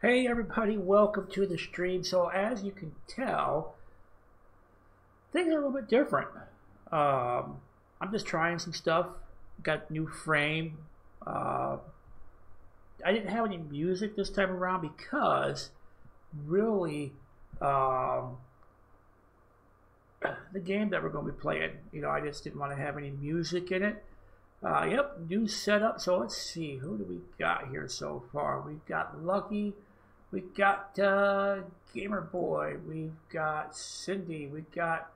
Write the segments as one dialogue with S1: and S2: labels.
S1: Hey everybody, welcome to the stream. So as you can tell, things are a little bit different. Um, I'm just trying some stuff. Got new frame. Uh, I didn't have any music this time around because really um, the game that we're going to be playing, you know, I just didn't want to have any music in it. Uh, yep, new setup. So let's see, who do we got here so far? We've got Lucky, we've got uh, Gamer Boy, we've got Cindy, we've got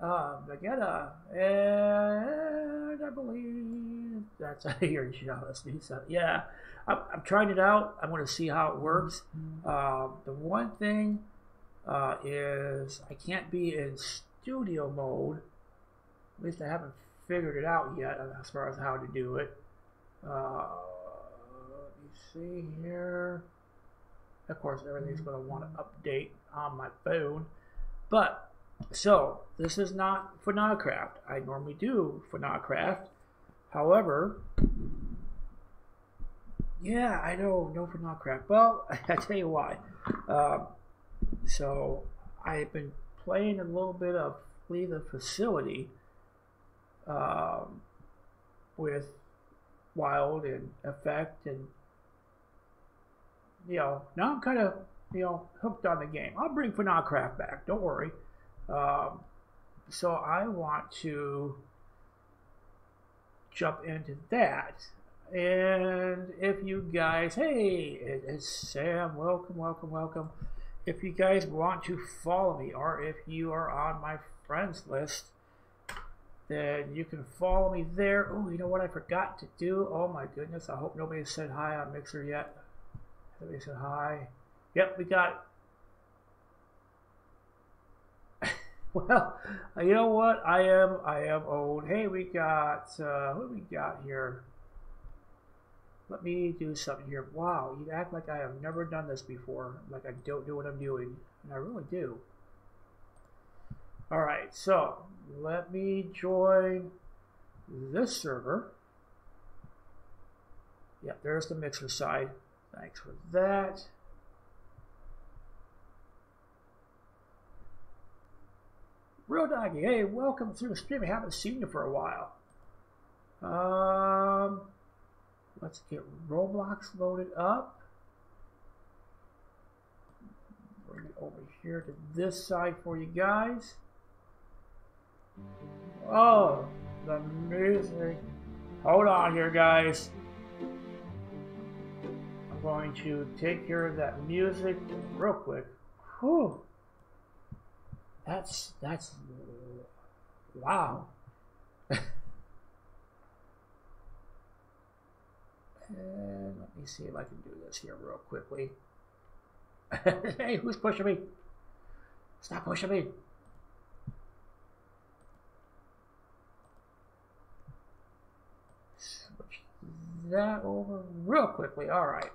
S1: uh, Vegeta, and I believe that's here. Let's do so. Yeah, I'm, I'm, trying it out. I want to see how it works. Uh, the one thing uh, is I can't be in studio mode. At least I haven't figured it out yet as far as how to do it. Uh, let me see here. Of course, everything's going to want to update on my phone. But, so, this is not for FNACraft. I normally do for FNACraft. However, yeah, I know, no for FNACraft. Well, I tell you why. Uh, so, I've been playing a little bit of Flee the Facility um, with Wild and Effect, and you know now I'm kind of you know hooked on the game. I'll bring FNACraft back. Don't worry. Um, so I want to jump into that. And if you guys, hey, it's Sam. Welcome, welcome, welcome. If you guys want to follow me, or if you are on my friends list, then you can follow me there. Oh, you know what I forgot to do? Oh my goodness, I hope nobody said hi on Mixer yet. Nobody said hi. Yep, we got... well, you know what? I am I am old. Hey, we got... Uh, what we got here? Let me do something here. Wow, you act like I have never done this before. Like I don't know what I'm doing. And I really do. Alright, so let me join this server. Yeah, there's the mixer side. Thanks for that. Real Doggy, hey, welcome to the stream. I haven't seen you for a while. Um, let's get Roblox loaded up. Bring it over here to this side for you guys. Oh, the music. Hold on here, guys. Going to take care of that music real quick. Whew. That's, that's, wow. and let me see if I can do this here real quickly. hey, who's pushing me? Stop pushing me. Switch that over real quickly. All right.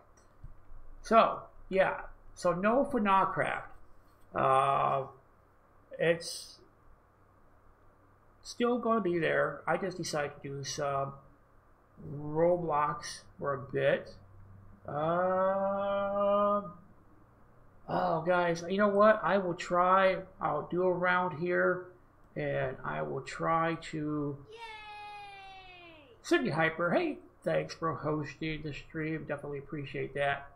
S1: So, yeah. So, no FNACraft. Uh, it's still going to be there. I just decided to do some Roblox for a bit. Uh, oh, guys, you know what? I will try. I'll do a round here, and I will try to. Yay! Cindy Hyper, hey, Thanks for hosting the stream. Definitely appreciate that.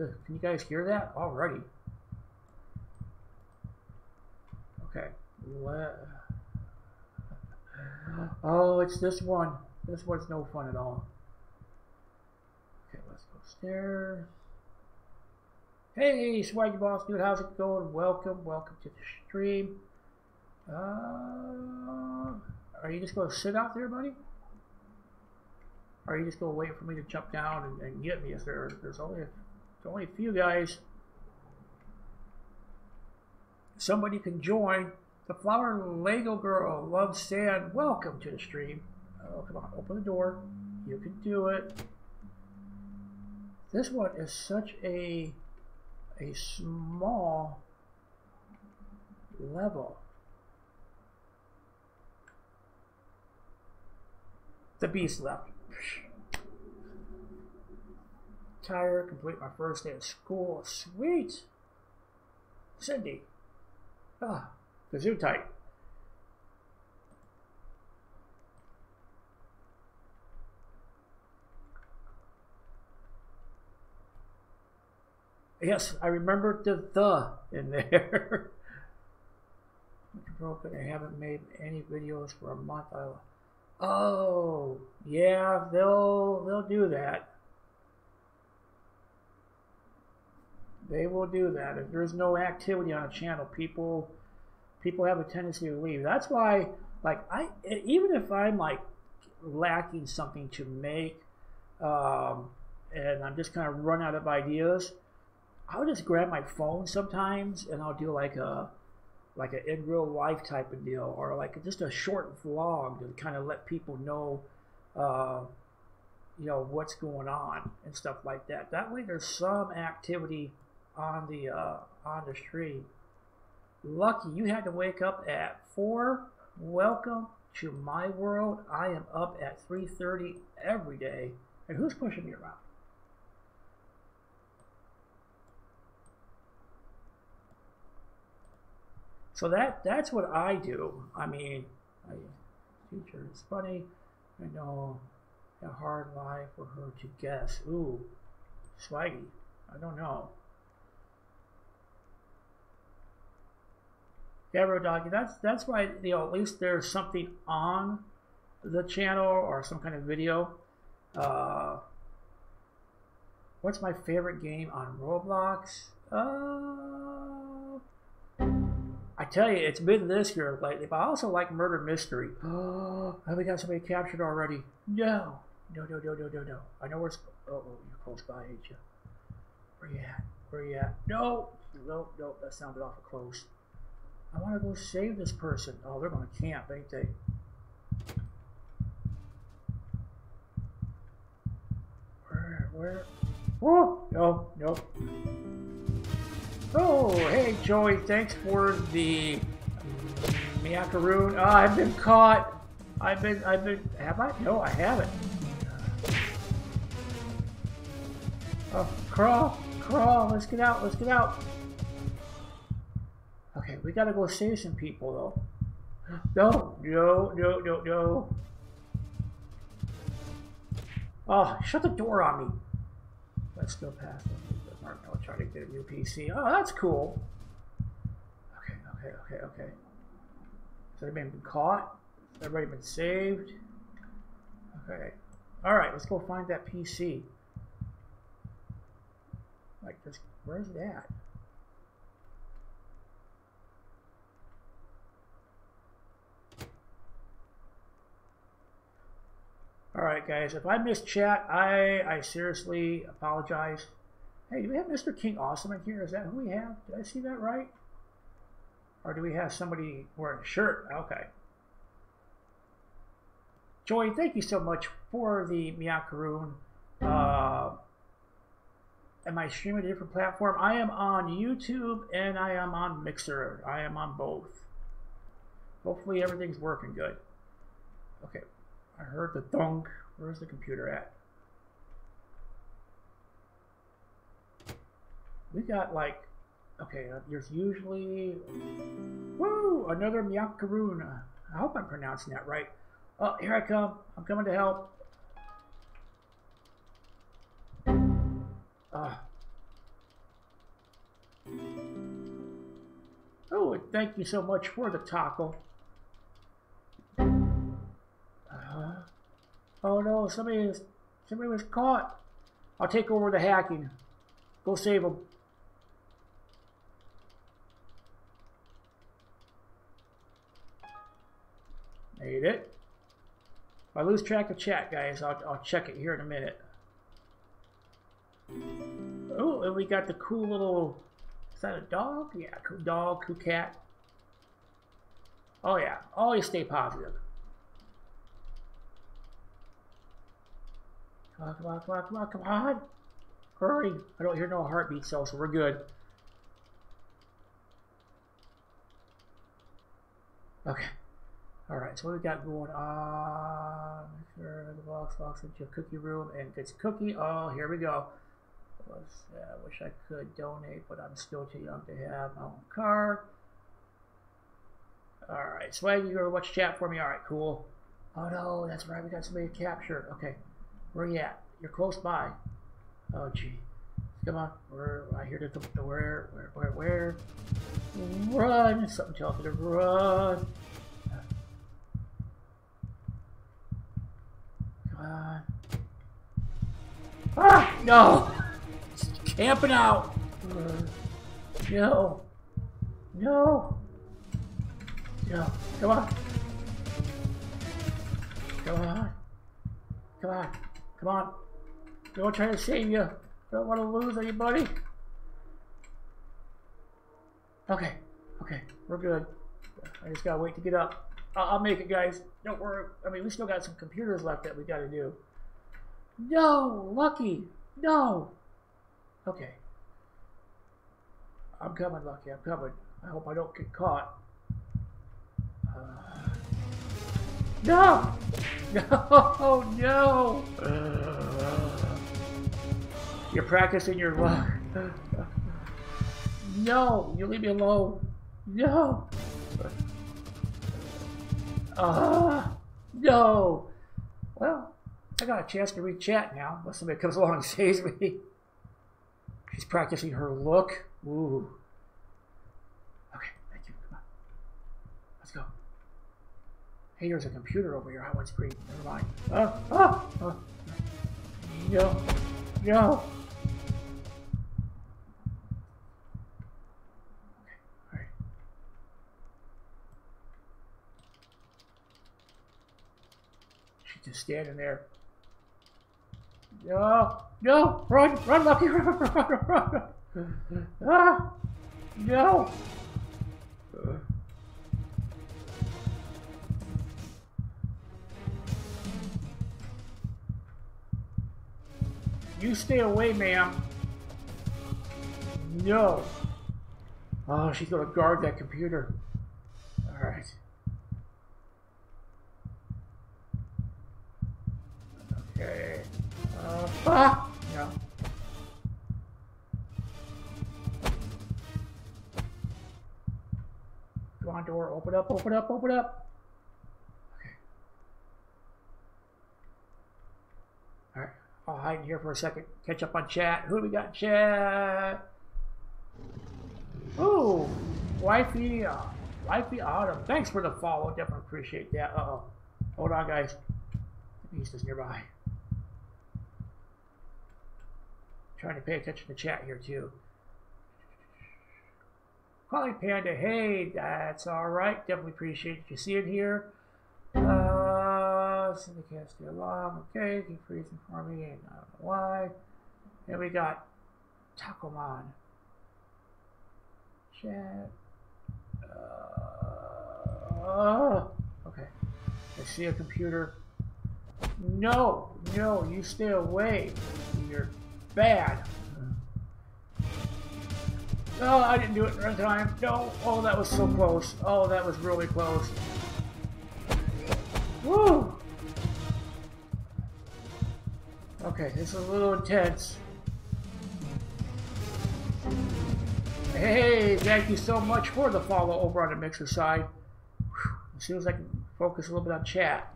S1: Ugh, can you guys hear that? Alrighty. Okay. Oh, it's this one. This one's no fun at all. Okay, let's go upstairs. Hey, Swaggy Boss dude, how's it going? Welcome, welcome to the stream. Uh, are you just going to sit out there, buddy? Or are you just going to wait for me to jump down and, and get me? If there, there's only a, there's only a few guys. Somebody can join. The flower Lego girl loves sand. Welcome to the stream. Oh, come on, open the door. You can do it. This one is such a a small level. The beast left. Tire, complete my first day of school. Sweet. Cindy. Ah, kazoo tight. Yes, I remembered the the in there. broken. I haven't made any videos for a month. I, oh, yeah, they'll they'll do that. They will do that. If there's no activity on a channel, people people have a tendency to leave. That's why, like, I even if I'm like lacking something to make, um, and I'm just kind of run out of ideas, I'll just grab my phone sometimes and I'll do like a like an in real life type of deal or like just a short vlog to kind of let people know uh, you know what's going on and stuff like that. That way there's some activity on the uh, on the stream lucky you had to wake up at 4 welcome to my world. I am up at 3.30 every day. And who's pushing me around So that that's what I do. I mean, I, teacher is funny. I know a hard lie for her to guess. Ooh, swaggy. I don't know. Gabriel Doggy, that's that's why you know at least there's something on the channel or some kind of video. Uh, what's my favorite game on Roblox? Uh, tell you, it's been this year lately, but I also like murder mystery. Oh, have we got somebody captured already? No. No, no, no, no, no, no. I know where's. Oh, oh, you're close by, ain't you? Where you at? Where you at? No! No, no, that sounded awful close. I want to go save this person. Oh, they're going to camp, ain't they? Where, where? Oh, no, no. Oh, hey Joey, thanks for the Miakaroon. Oh, uh, I've been caught. I've been, I've been, have I? No, I haven't. Oh, crawl, crawl, let's get out, let's get out. Okay, we gotta go save some people though. No, no, no, no, no. Oh, shut the door on me. Let's go past them try to get a new PC. Oh, that's cool. Okay, okay, okay, okay. Has everybody been caught? Has everybody been saved? Okay. Alright, let's go find that PC. Like, this, where's that? Alright guys, if I missed chat, I, I seriously apologize. Hey, do we have Mr. King Awesome in here? Is that who we have? Did I see that right? Or do we have somebody wearing a shirt? Okay. Joy, thank you so much for the Miakaroon. Uh, am I streaming a different platform? I am on YouTube and I am on Mixer. I am on both. Hopefully everything's working good. Okay. I heard the thunk. Where's the computer at? We got like, okay, uh, there's usually, woo, another Miakaroon. I hope I'm pronouncing that right. Oh, here I come. I'm coming to help. Uh. Oh, and thank you so much for the taco. Uh, oh no, somebody is, somebody was caught. I'll take over the hacking. Go save them. Made it. If I lose track of chat, guys, I'll, I'll check it here in a minute. Oh, and we got the cool little... Is that a dog? Yeah, cool dog, cool cat. Oh, yeah. Always stay positive. Come on, come on, come on, come on, come on. Hurry. I don't hear no heartbeat so so we're good. Okay. All right, so we got going on? Sure. The box walks into a cookie room and gets cookie. Oh, here we go. Was, uh, wish I could donate, but I'm still too young to have my own car. Alright, Swag, you go watch chat for me. Alright, cool. Oh no, that's right, we got somebody to capture. Okay, where you at? You're close by. Oh gee. Come on, where I hear the where where where where run! Something tells me to run. On. Ah no! Camping out! No. No. No. Come on. Come on. Come on. Come on. Don't try to save you. Don't want to lose anybody. Okay. Okay. We're good. I just gotta wait to get up. I'll, make it, guys. Don't worry. I mean, we still got some computers left that we gotta do. No! Lucky! No! Okay. I'm coming, Lucky. I'm coming. I hope I don't get caught. Uh, no! No! No! Uh, you're practicing your luck. No! You leave me alone. No! Ah! Uh, no! Well, I got a chance to read chat now, unless somebody comes along and saves me. She's practicing her look. Ooh. Okay, thank you. Come on. Let's go. Hey, there's a computer over here. I want screen. Never mind. Oh, oh, oh. No. No. She's just standing there. No, no, run, run, Lucky, run, run, run. Ah, no. You stay away, ma'am. No. Oh, she's gonna guard that computer. Alright. Okay. Uh, ah! No. Come on, door. Open up, open up, open up. Okay. Alright. I'll hide in here for a second. Catch up on chat. Who do we got chat? Ooh! wifey, uh, wifey Autumn. Thanks for the follow. Definitely appreciate that. Uh oh. Hold on, guys. The beast is nearby. Trying to pay attention to chat here too. Calling Panda, hey, that's all right. Definitely appreciate you seeing here. Uh, they can't stay along. Okay, keep freezing for me, I don't know why. And we got Tacoman. Chat. Uh, okay. I see a computer. No, no, you stay away. You're bad. Oh, I didn't do it in time. No. Oh, that was so close. Oh, that was really close. Woo! Okay, this is a little intense. Hey, thank you so much for the follow over on the Mixer side. As soon I can focus a little bit on chat.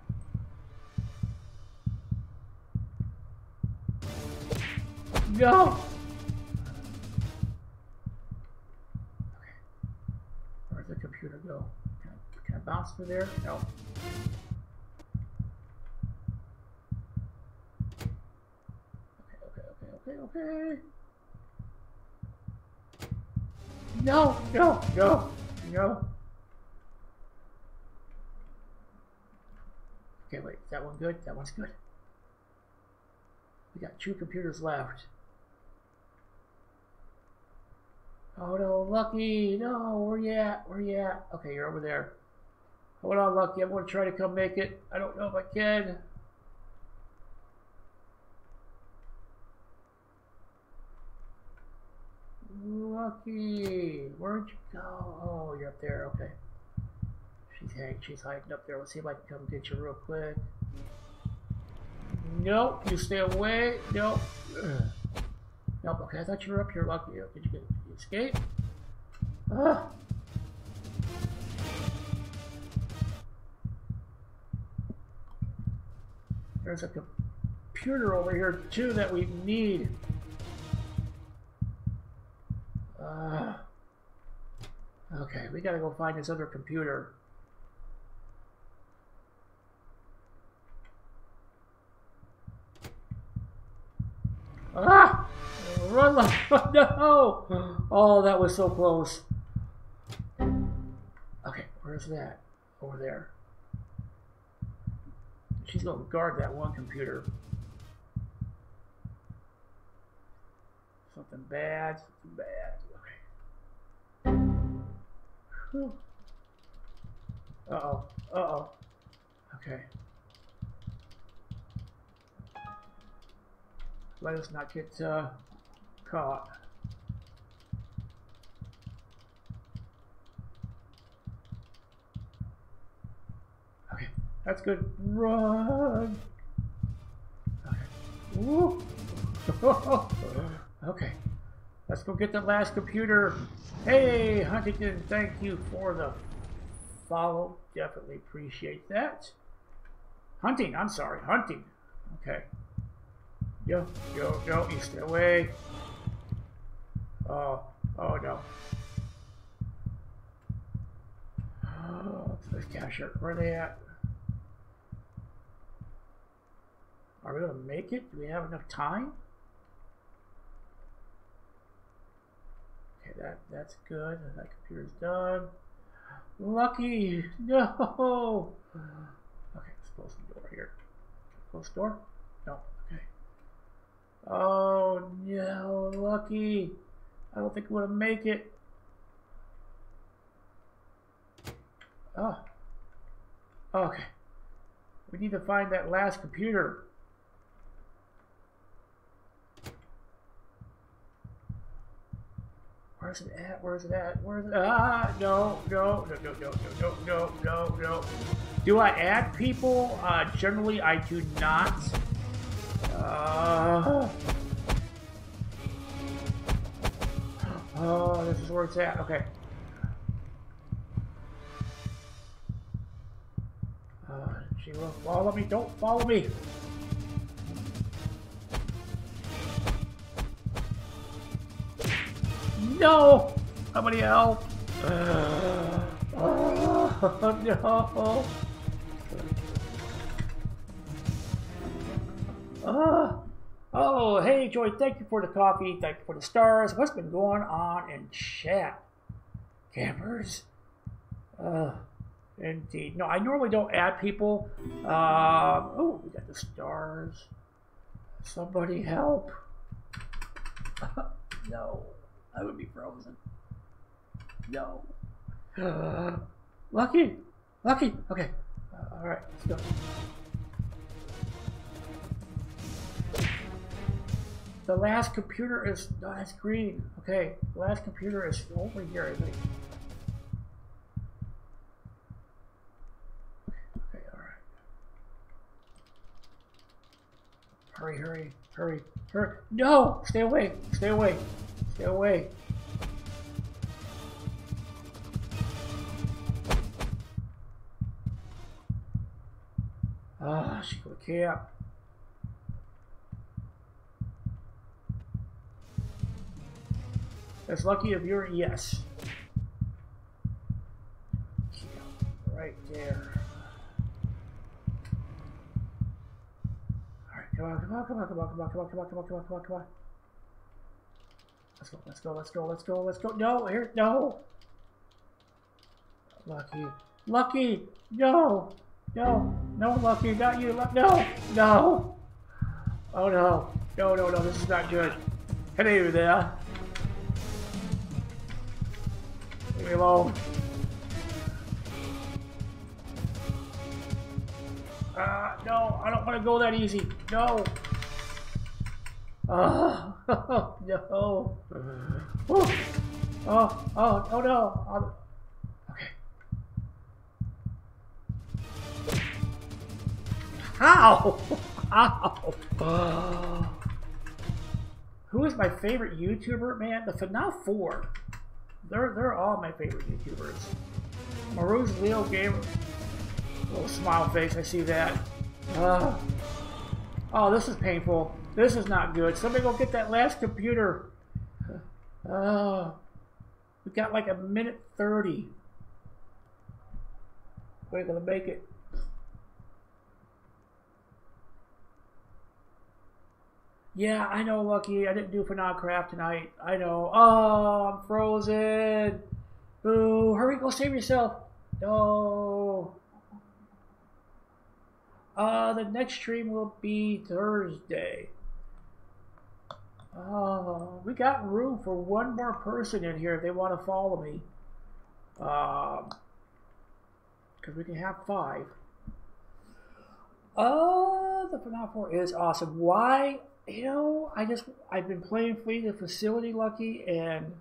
S1: No! Okay. Where'd the computer go? Can I, can I bounce through there? No. Okay, okay, okay, okay, okay. No, no, no, no. Okay, wait, that one good? That one's good. We got two computers left. Oh no, Lucky! No, where you at? Where you at? Okay, you're over there. Hold on, Lucky. I'm to try to come make it. I don't know if I can. Lucky, where'd you go? Oh, you're up there. Okay. She's hanging. She's hiding up there. Let's see if I can come get you real quick. Nope, you stay away. Nope. Nope, okay, I thought you were up here, Lucky. Did you, get, escape? Ah. There's a computer over here, too, that we need. Uh, okay, we gotta go find this other computer. Ah! Run like no! Oh, that was so close. Okay, where's that? Over there. She's gonna guard that one computer. Something bad, something bad. Okay. Uh oh. Uh oh. Okay. Let us not get uh, caught. Okay, that's good. Run! Okay. okay. Let's go get the last computer. Hey, Huntington, thank you for the follow. Definitely appreciate that. Hunting, I'm sorry, hunting. Okay. Yo, yo, yo, you stay away. Oh, oh no. Oh, this cashier, where are they at? Are we gonna make it? Do we have enough time? Okay, that that's good. That computer's done. Lucky! No! Okay, let's close the door here. Close the door? No. Oh no, Lucky. I don't think we're gonna make it. Oh. Okay. We need to find that last computer. Where's it at? Where's it at? Where's it? Ah, no, no, no, no, no, no, no, no, no. Do I add people? Uh, generally, I do not. Uh, oh, this is where it's at. Okay. Uh, she will follow me. Don't follow me. No! Somebody help! Uh, oh, no! Uh, oh, hey, Joy, thank you for the coffee. Thank you for the stars. What's been going on in chat? Campers? Uh, indeed. No, I normally don't add people. Uh, oh, we got the stars. Somebody help. no, I would be frozen. No. Uh, lucky. Lucky. Okay. Uh, all right, let's go. The last computer is, no, that's green. Okay, the last computer is over here, I think. Okay, alright. Hurry, hurry, hurry, hurry. No! Stay away, stay away, stay away. Ah, she got a As lucky of your yes. Right there. Alright, come on, come on, come on, come on, come on, come on, come on, come on, come on, come on, come on. Let's go, let's go, let's go, let's go, let's go. No, here, no. Lucky. Lucky! No! No! No, Lucky, not you! No! No! Oh no. No, no, no, this is not good. Hello there. Me alone. Uh, no, I don't want to go that easy. No. Oh, no. Oh, oh, oh, no. I'm... Okay. How? Ow! Oh. Who is my favorite YouTuber? Man, the FNAF 4. They're, they're all my favorite YouTubers. Maru's Leo Gamer. Little smile face, I see that. Uh, oh, this is painful. This is not good. Somebody go get that last computer. Uh, we got like a minute 30. We're gonna make it. Yeah, I know, Lucky. I didn't do FNAF Craft tonight. I know. Oh, I'm frozen. Boo. Hurry, go save yourself. No. Uh, the next stream will be Thursday. Oh, we got room for one more person in here if they want to follow me. Um, because we can have five. Uh, the 4 is awesome. Why you know, I just I've been playing Flee the Facility Lucky, and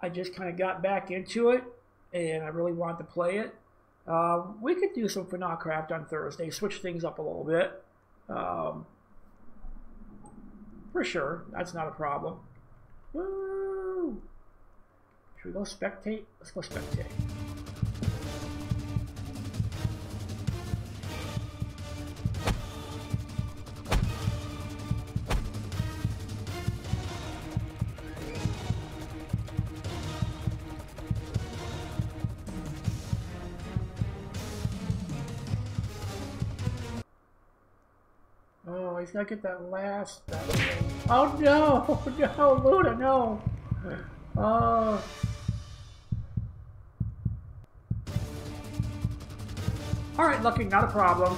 S1: I just kind of got back into it, and I really want to play it. Uh, we could do some FNAF Craft on Thursday, switch things up a little bit. Um, for sure, that's not a problem. Woo! Should we go spectate? Let's go spectate. He's get that last. Oh no! No, Luna, no! Oh. Alright, Lucky, not a problem.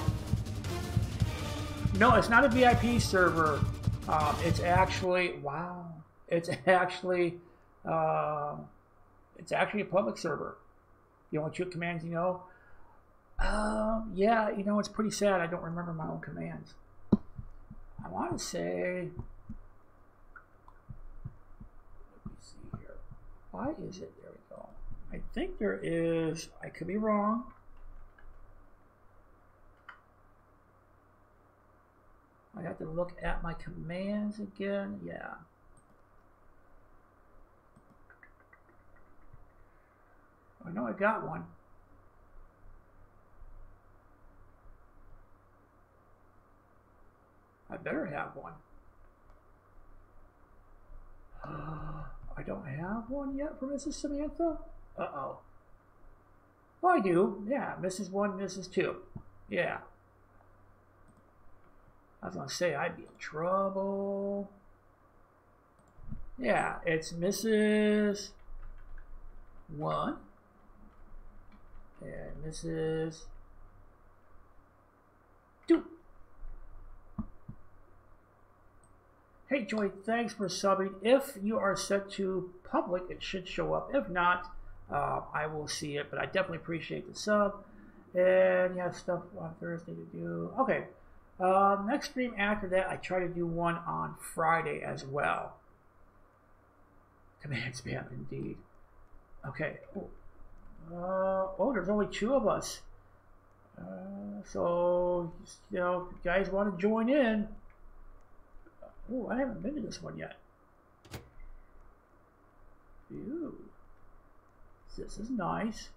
S1: No, it's not a VIP server. Um, it's actually, wow. It's actually, uh, it's actually a public server. You want what commands you know? Um, yeah, you know, it's pretty sad. I don't remember my own commands. I want to say, let me see here. Why is it? There we go. I think there is, I could be wrong. I have to look at my commands again. Yeah. Oh, I know I got one. I better have one. I don't have one yet for Mrs. Samantha? Uh-oh. Oh, I do. Yeah, Mrs. 1, Mrs. 2. Yeah. I was going to say, I'd be in trouble. Yeah, it's Mrs. 1 and Mrs. 2. Hey Joy, thanks for subbing. If you are set to public, it should show up. If not, uh, I will see it, but I definitely appreciate the sub. And have stuff on Thursday to do. Okay. Uh, next stream after that, I try to do one on Friday as well. Command spam, indeed. Okay. Oh, uh, oh there's only two of us. Uh, so, you know, if you guys want to join in, Oh, I haven't been to this one yet. Ew. This is nice.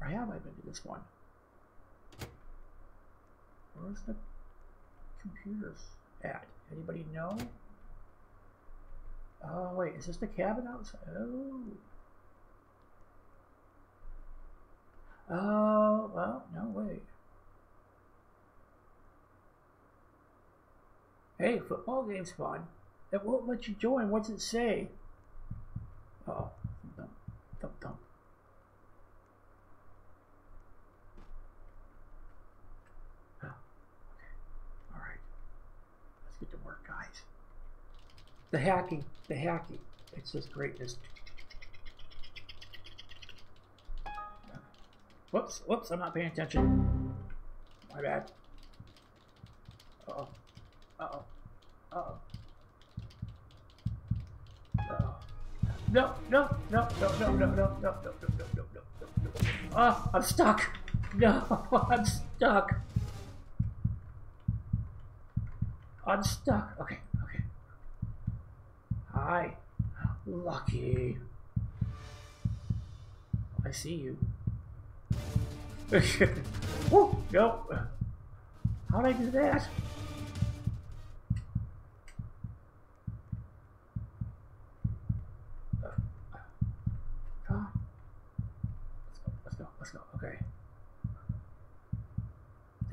S1: Or have I been to this one? Where's the computers at? Anybody know? Oh, wait, is this the cabin outside? Oh. Oh, well, no, wait. Hey, football game's fun. It won't let you join. What's it say? oh. Thump, thump, thump. Oh, okay. Alright. Let's get to work, guys. The hacking. The hacking. It's just greatness. Whoops, whoops, I'm not paying attention. My bad. Uh oh. Uh oh. Uh-oh. Uh-oh. No, no, no, no, no, no, no, no, no, no, no, no, no, no, no. Oh, I'm stuck. No, I'm stuck. I'm stuck. Okay, okay. Hi. Lucky. I see you. Woo, no. How'd I do that?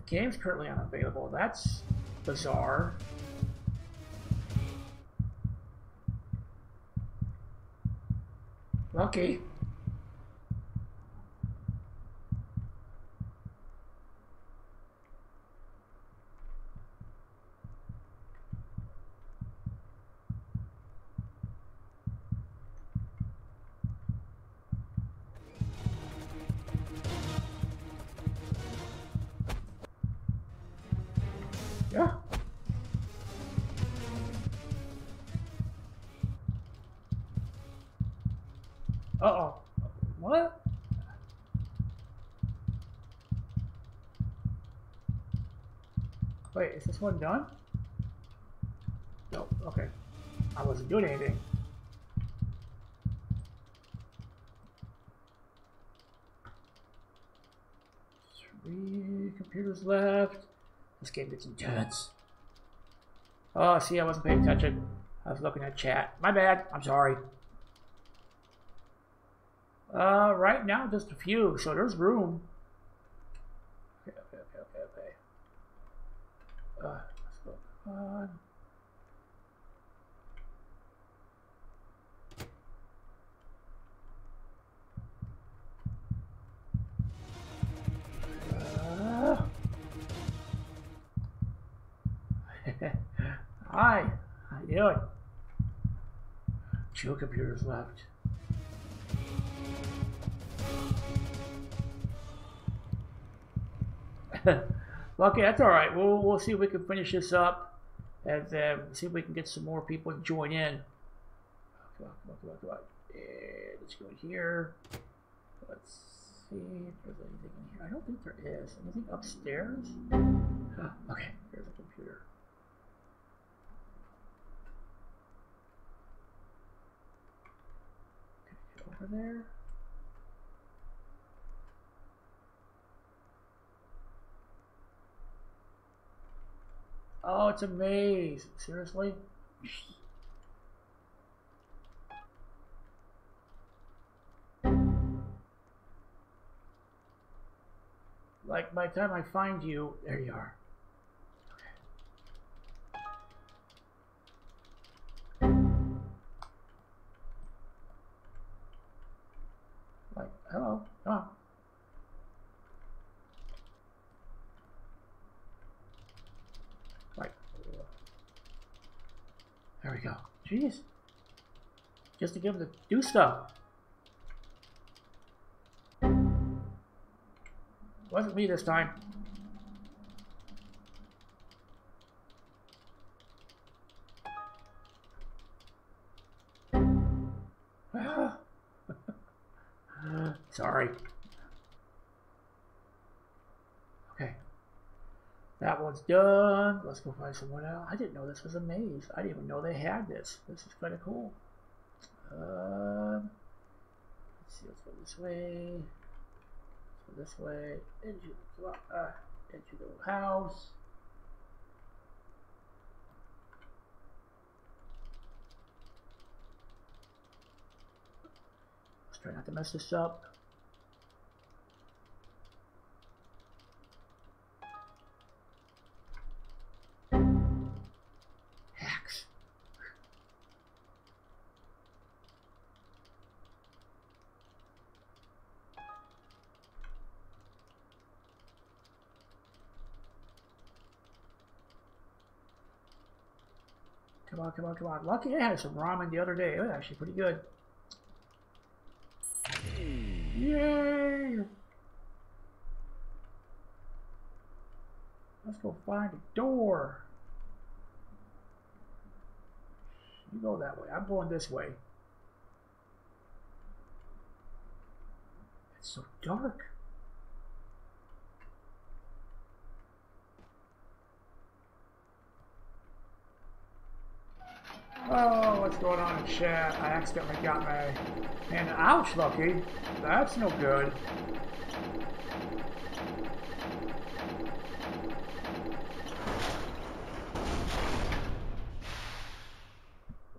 S1: Game's currently unavailable. That's bizarre. Lucky. Wait, is this one done? No, okay. I wasn't doing anything. Three computers left. This game gets intense. Oh, see, I wasn't paying attention. I was looking at chat. My bad. I'm sorry. Uh, right now, just a few, so there's room. Okay, okay, okay, okay, okay. Uh, Uh, Hi, how you doing? Two computers left. okay, that's all right. We'll we'll see if we can finish this up, and uh, see if we can get some more people to join in. Come on, come on, come on, come on. And let's go in here. Let's see if there's anything in here. I don't think there is. Anything upstairs? Huh, okay, here's a computer. Okay, over there. Oh, it's a maze. Seriously? Like, by the time I find you, there you are. Like, hello, come on. There we go. Jeez. Just to give him to do stuff. Wasn't me this time. Sorry. That one's done. Let's go find someone else. I didn't know this was a maze. I didn't even know they had this. This is kind of cool. Um, let's see. Let's go this way. Let's go this way. Into uh, into the house. Let's try not to mess this up. on, come on, come on. Lucky I had some ramen the other day. It was actually pretty good. Yay! Let's go find a door. You go that way. I'm going this way. It's so dark. Oh, what's going on in chat? I accidentally got my hand. Ouch, Lucky. That's no good.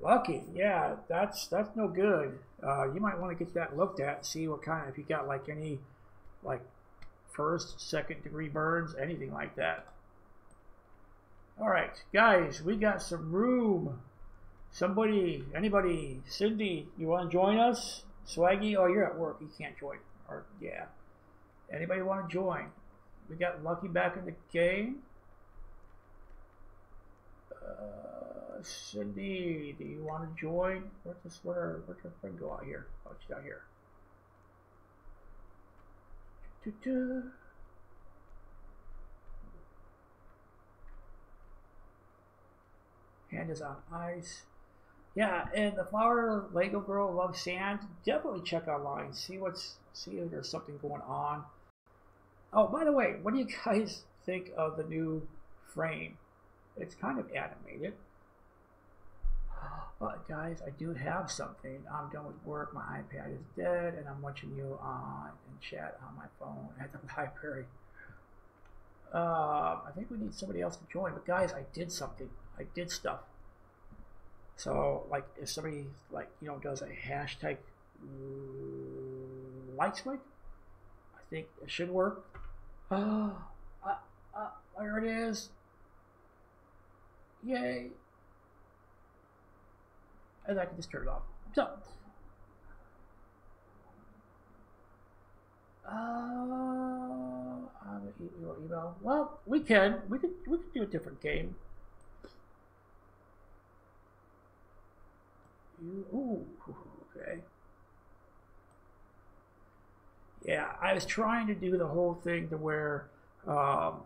S1: Lucky, yeah, that's that's no good. Uh, you might want to get that looked at, see what kind. If you got like any, like, first, second degree burns, anything like that. All right, guys, we got some room Somebody, anybody, Cindy, you want to join us? Swaggy, oh, you're at work. You can't join. Or, yeah. Anybody want to join? We got Lucky back in the game. Uh, Cindy, do you want to join? Where's this? Where, where's your friend go out here? Oh, she's out here. Doo -doo. Hand is on ice yeah, and the Flower Lego Girl loves Sand, definitely check online. See what's see if there's something going on. Oh, by the way, what do you guys think of the new frame? It's kind of animated. But guys, I do have something. I'm done with work. My iPad is dead, and I'm watching you on in chat on my phone at the library. Uh, I think we need somebody else to join. But guys, I did something. I did stuff. So like if somebody like you know does a hashtag light spike, I think it should work. Oh, uh, uh, there it is. Yay. And I can just turn it off. So, uh, email, email. Well, we can. We could. We could do a different game. you. Ooh, okay. Yeah, I was trying to do the whole thing to where, um,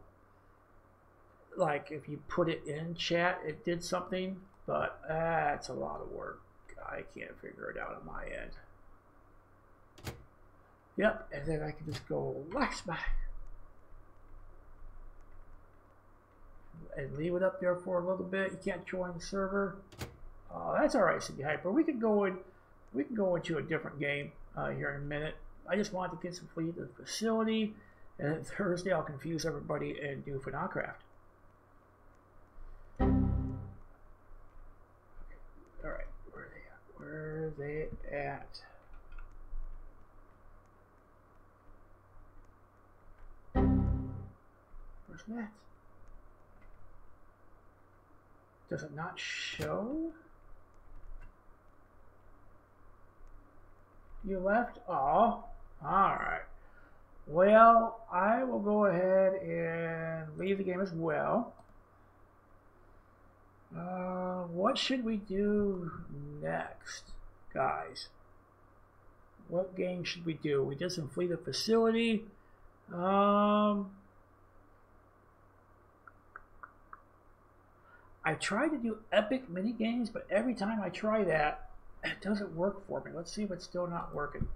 S1: like, if you put it in chat, it did something, but that's uh, a lot of work. I can't figure it out on my end. Yep, and then I can just go back. and leave it up there for a little bit. You can't join the server. Oh, that's all right, Cindy Hyper. We could go in, we can go into a different game uh, here in a minute. I just wanted to get some Flee the Facility, and then Thursday I'll confuse everybody and do FNACraft. Okay. All right, where are they at? Where are they at? Where's Matt? Does it not show? you left all. All right. Well, I will go ahead and leave the game as well. Uh, what should we do next, guys? What game should we do? We did some Flee the Facility. Um, I tried to do epic mini games, but every time I try that, it doesn't work for me. Let's see if it's still not working.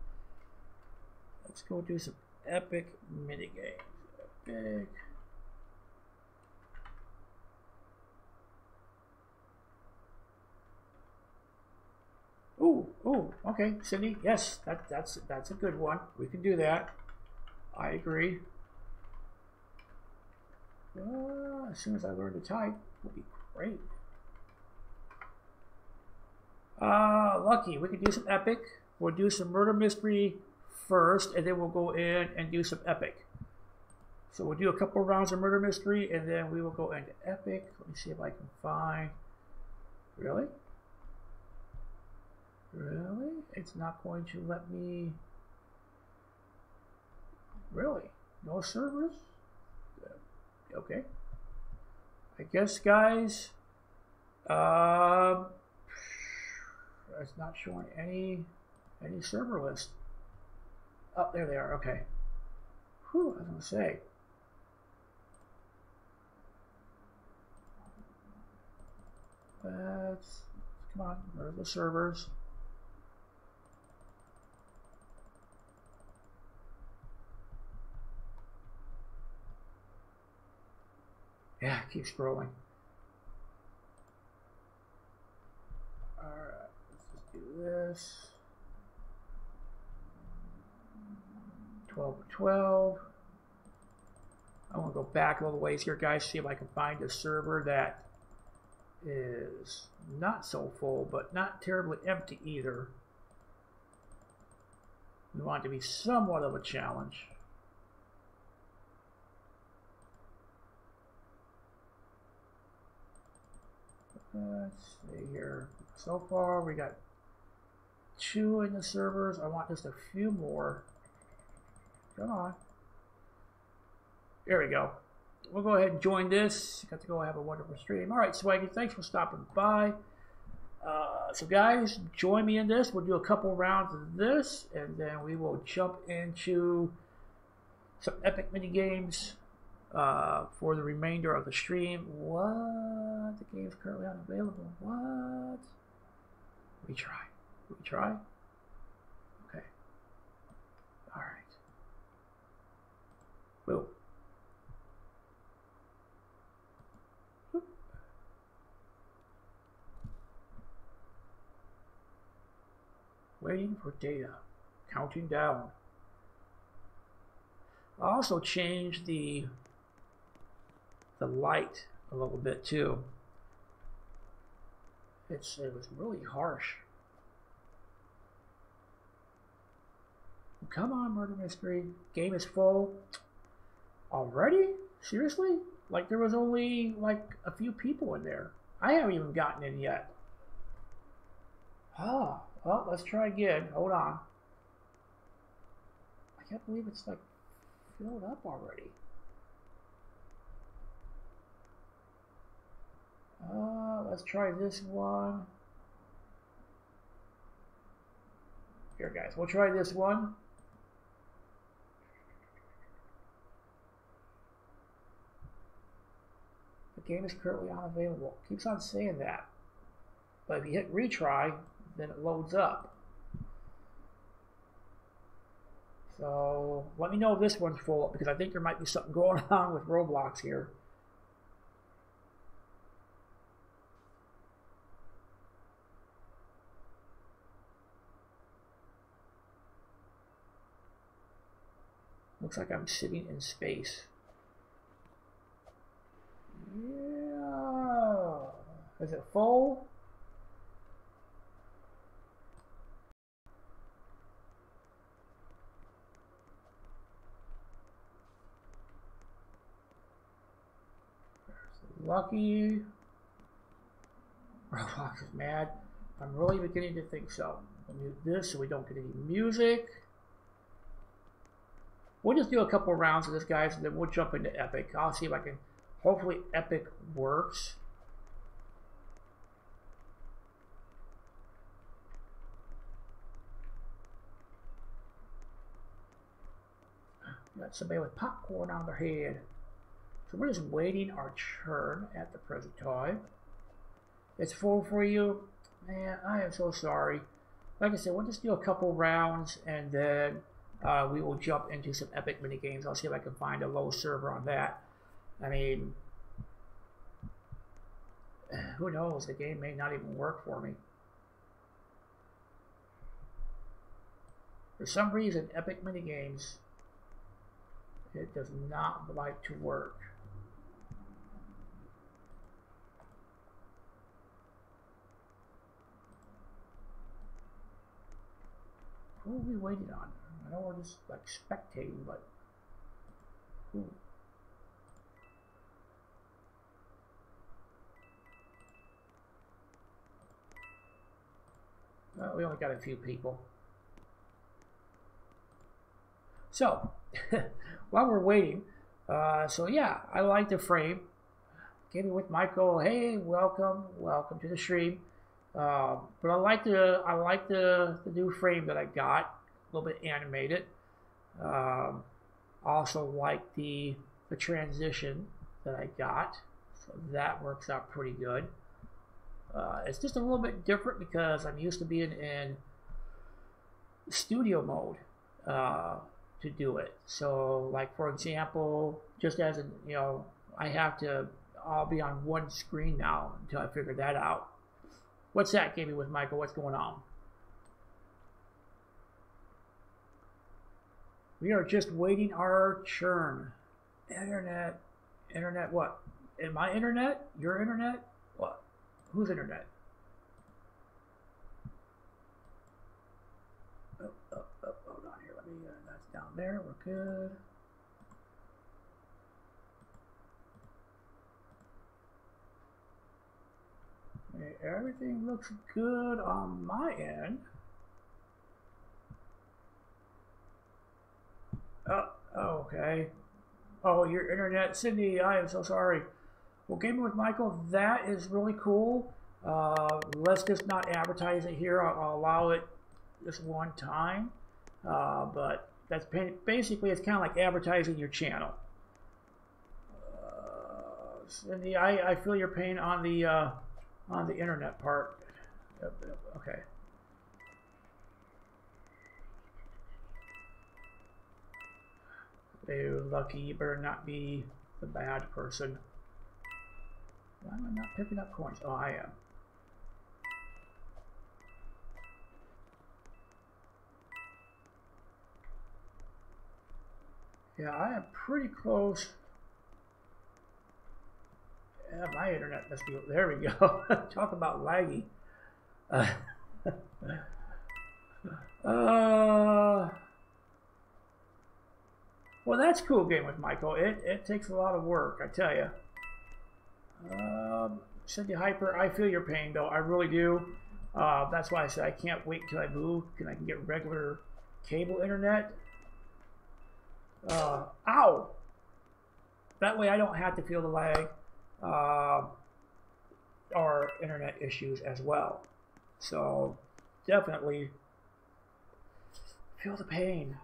S1: Let's go do some epic minigames. Epic. Ooh, ooh, okay, Sydney, yes, that, that's, that's a good one. We can do that. I agree. Uh, as soon as I learn to type, will be great. Uh, lucky, we can do some epic. We'll do some murder mystery first, and then we'll go in and do some epic. So we'll do a couple rounds of murder mystery, and then we will go into epic. Let me see if I can find. Really? Really? It's not going to let me. Really? No servers? Okay. I guess, guys. Um. Uh it's not showing any any server list. Oh, there they are. Okay. Whew, I was gonna say. Let's come on. Where are the servers? Yeah, keep scrolling. All right this. 12 12. I want to go back a little ways here, guys, see if I can find a server that is not so full, but not terribly empty either. We want it to be somewhat of a challenge. Let's see here. So far, we got two in the servers. I want just a few more. Come on. There we go. We'll go ahead and join this. Got to go have a wonderful stream. All right, Swaggy, thanks for stopping by. Uh, so, guys, join me in this. We'll do a couple rounds of this, and then we will jump into some epic mini games uh, for the remainder of the stream. What? The game is currently unavailable. What? Retry. Retry. Okay. All right. Boom. Waiting for data. Counting down. I also changed the the light a little bit too. It's it was really harsh. Come on, murder mystery. Game is full. Already? Seriously? Like there was only like a few people in there. I haven't even gotten in yet. Ah, well, let's try again. Hold on. I can't believe it's like filled up already. Uh, let's try this one. Here, guys, we'll try this one. Game is currently unavailable. Keeps on saying that. But if you hit retry, then it loads up. So let me know if this one's full because I think there might be something going on with Roblox here. Looks like I'm sitting in space. Yeah. Is it full? Lucky. Roblox is mad. I'm really beginning to think so. I'll mute this so we don't get any music. We'll just do a couple rounds of this, guys, and then we'll jump into Epic. I'll see if I can. Hopefully, Epic works. Got somebody with popcorn on their head. So we're just waiting our turn at the present time. It's full for you? Man, I am so sorry. Like I said, we'll just do a couple rounds and then uh, we will jump into some epic mini games. I'll see if I can find a low server on that. I mean, who knows? The game may not even work for me. For some reason, epic mini games, it does not like to work. Who are we waiting on? I know we're just like spectating, but who? Well, we only got a few people. So, while we're waiting, uh, so yeah, I like the frame. Gaming with Michael. Hey, welcome, welcome to the stream. Uh, but I like the I like the the new frame that I got a little bit animated. Um, also like the the transition that I got, so that works out pretty good. Uh, it's just a little bit different because I'm used to being in studio mode uh, to do it. So, like for example, just as a you know, I have to I'll be on one screen now until I figure that out. What's that, Gaming with Michael? What's going on? We are just waiting our churn. Internet. Internet what? In my internet? Your internet? What? Whose internet? Oh, oh, oh, hold on here. Let me, uh, that's down there. We're good. Okay, everything looks good on my end. Oh, okay. Oh, your internet, Cindy, I am so sorry. Well, Gaming with Michael, that is really cool. Uh, let's just not advertise it here. I'll, I'll allow it just one time. Uh, but that's basically, it's kind of like advertising your channel. Uh, Cindy, I, I feel your pain on the uh, on the internet part. Okay. Oh, lucky, better not be the bad person. Am I not picking up coins? Oh, I am. Yeah, I am pretty close. Yeah, my internet must be. There we go. Talk about laggy. Uh, uh, well, that's cool Gaming with Michael. It, it takes a lot of work, I tell you. Um, Cindy Hyper, I feel your pain, though. I really do. Uh, that's why I said I can't wait until I move and I can get regular cable internet. Uh, ow! That way I don't have to feel the lag uh, or internet issues as well. So definitely feel the pain.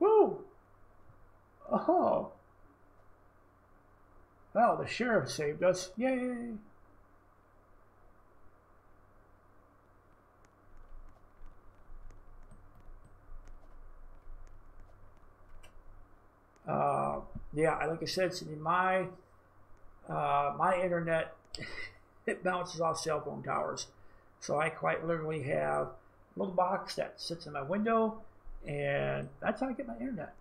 S1: Woo! Oh. Well, the sheriff saved us. Yay! Uh, yeah, like I said, my uh, my internet it bounces off cell phone towers, so I quite literally have a little box that sits in my window, and that's how I get my internet.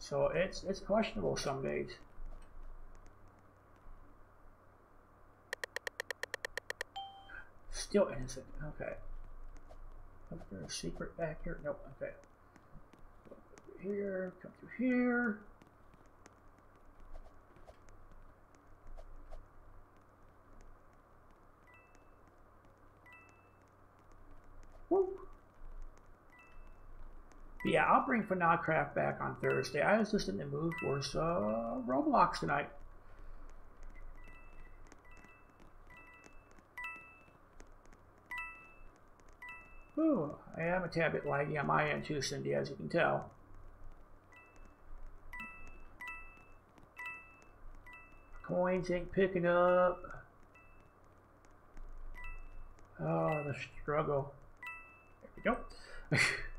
S1: So it's it's questionable some days. Still innocent. Okay. Is there a secret back here? Nope. Okay here, come through here. Woo. But yeah, I'll bring FNACraft back on Thursday. I was just in the mood for some Roblox tonight. Ooh, I am a tad bit laggy on my end too, Cindy, as you can tell. Coins ain't picking up. Oh, the struggle. There we go.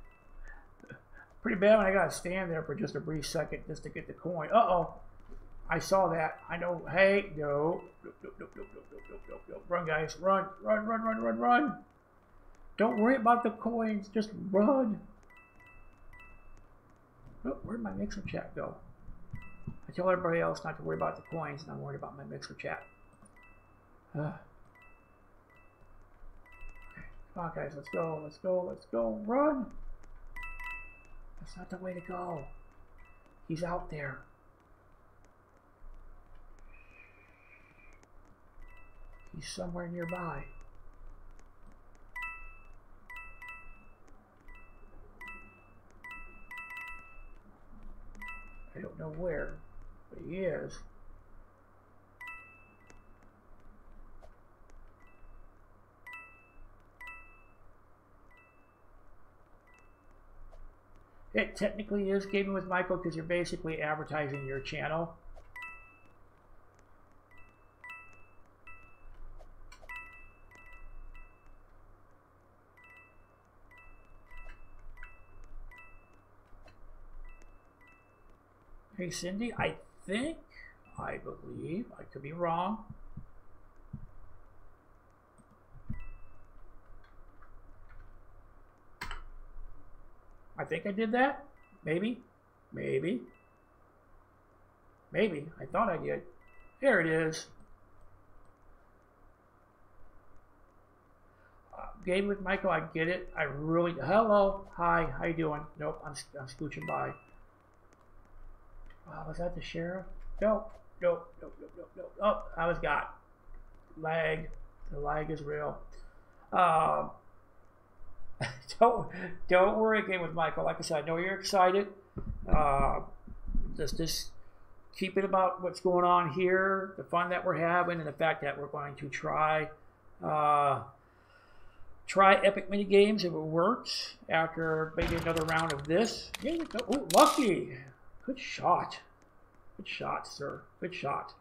S1: Pretty bad when I gotta stand there for just a brief second just to get the coin. Uh-oh. I saw that. I know. Hey, no. No, no, no, no, no, no, no, no. Run, guys. Run, run, run, run, run, run. Don't worry about the coins. Just run. Oh, where'd my mixer chat go? I tell everybody else not to worry about the coins, and I'm worried about my mixer chat. Uh. Come on, guys, let's go, let's go, let's go, run! That's not the way to go. He's out there. He's somewhere nearby. I don't know where but he is. It technically is Gaming with Michael because you're basically advertising your channel. Hey Cindy, I think, I believe, I could be wrong, I think I did that. Maybe. Maybe. Maybe. I thought I did. Here it is. Uh, Gaming with Michael, I get it. I really... Hello. Hi. How you doing? Nope. I'm, I'm scooching by. Uh, was that the sheriff? Nope. Nope. Nope. Nope. Nope. Nope. Oh, I was got. Lag. The lag is real. Um, don't don't worry Gaming with Michael. Like I said, I know you're excited. Uh, just just keep it about what's going on here, the fun that we're having, and the fact that we're going to try uh, try epic mini games if it works. After maybe another round of this, yeah, oh, lucky, good shot, good shot, sir, good shot.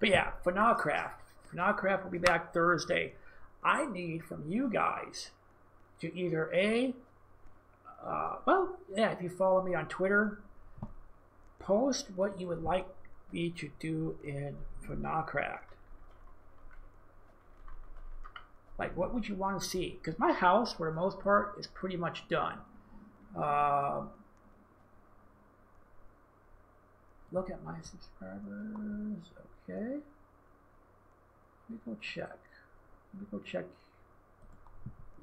S1: But yeah, FNACraft. FNACraft will be back Thursday. I need from you guys to either A, uh, well, yeah, if you follow me on Twitter, post what you would like me to do in FNACraft. Like, what would you want to see? Because my house, for the most part, is pretty much done. Uh, look at my subscribers. Okay. Let me go check. Let me go check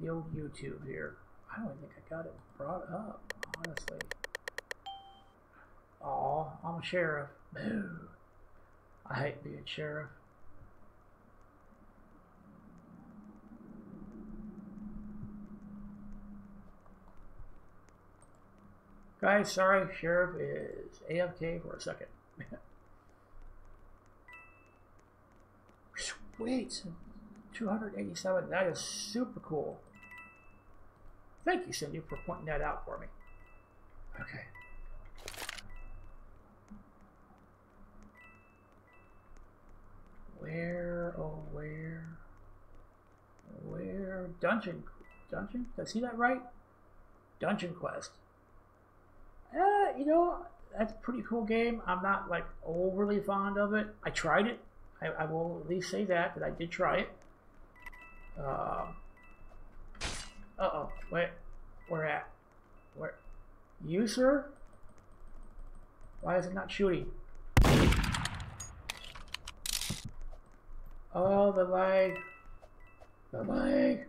S1: the old YouTube here. I don't think I got it brought up, honestly. Oh, I'm a sheriff. Boo. I hate being sheriff. Guys, sorry, sheriff is AFK for a second. Sweet. 287. That is super cool. Thank you, Cindy, for pointing that out for me. Okay. Where, oh, where? Where? Dungeon. Dungeon? Did I see that right? Dungeon Quest. Uh, you know, that's a pretty cool game. I'm not, like, overly fond of it. I tried it. I, I will at least say that, that I did try it. Um, uh-oh. Wait. Where at? Where? You, sir? Why is it not shooting? Oh, the lag. The lag.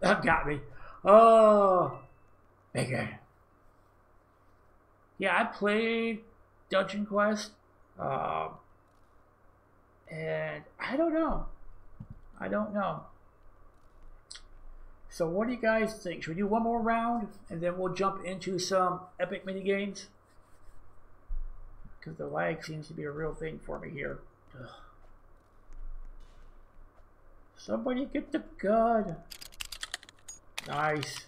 S1: That got me. Oh. Okay. Yeah, I played Dungeon Quest, um, and I don't know. I don't know. So, what do you guys think? Should we do one more round and then we'll jump into some epic mini games? Because the lag seems to be a real thing for me here. Ugh. Somebody get the gun. Nice.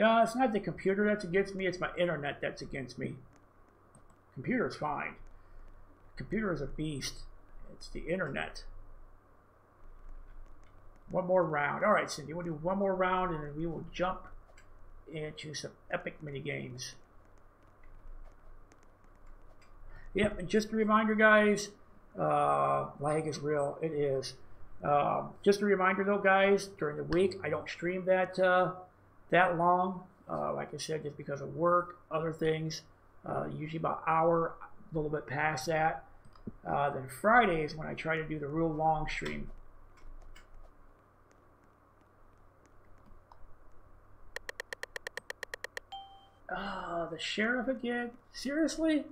S1: No, it's not the computer that's against me, it's my internet that's against me. Computer is fine. Computer is a beast. It's the internet. One more round. All right, Cindy, we'll do one more round and then we will jump into some epic mini games. Yep, and just a reminder, guys, uh, lag is real. It is. Um, just a reminder, though, guys, during the week, I don't stream that uh, that long. Uh, like I said, just because of work, other things. Uh, usually about hour, a little bit past that. Uh, then Fridays when I try to do the real long stream. Ah, the sheriff again? Seriously?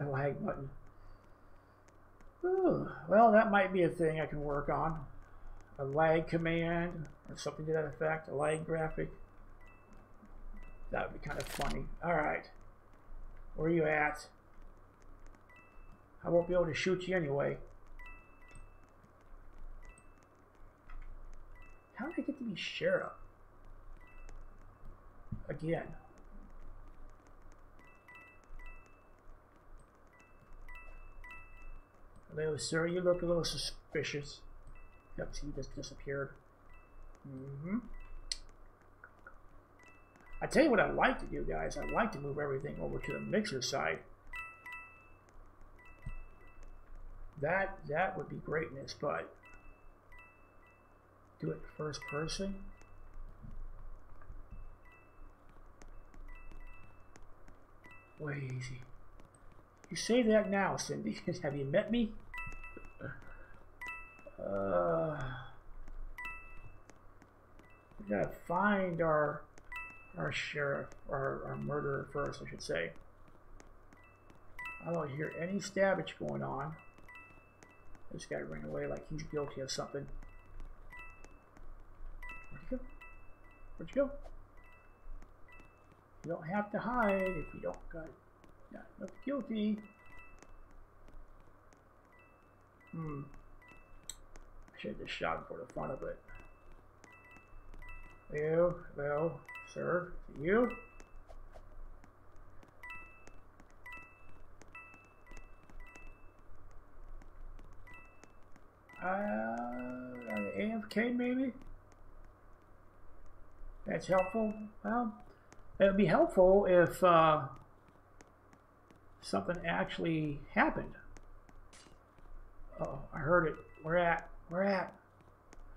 S1: A lag button. Ooh, well, that might be a thing I can work on a lag command or something to that effect, a lag graphic. That would be kind of funny. Alright. Where are you at? I won't be able to shoot you anyway. How did I get to be sheriff? Again. Hello, sir. You look a little suspicious. Yep, he just disappeared. Mm-hmm. I tell you what I'd like to do, guys. I'd like to move everything over to the mixer side. That that would be greatness, but do it first person. Way easy. You say that now, Cindy. Have you met me? Uh, we gotta find our our sheriff, our, our murderer first, I should say. I don't hear any stabbage going on. This guy ran away like he's guilty of something. Where'd you go? Where'd you go? You don't have to hide if you don't got not guilty. Hmm. Should have just shot him for the fun of it. You, well, sir, you? Uh, AFK maybe? That's helpful. Well, it would be helpful if uh, something actually happened. oh, I heard it. Where at? Where at?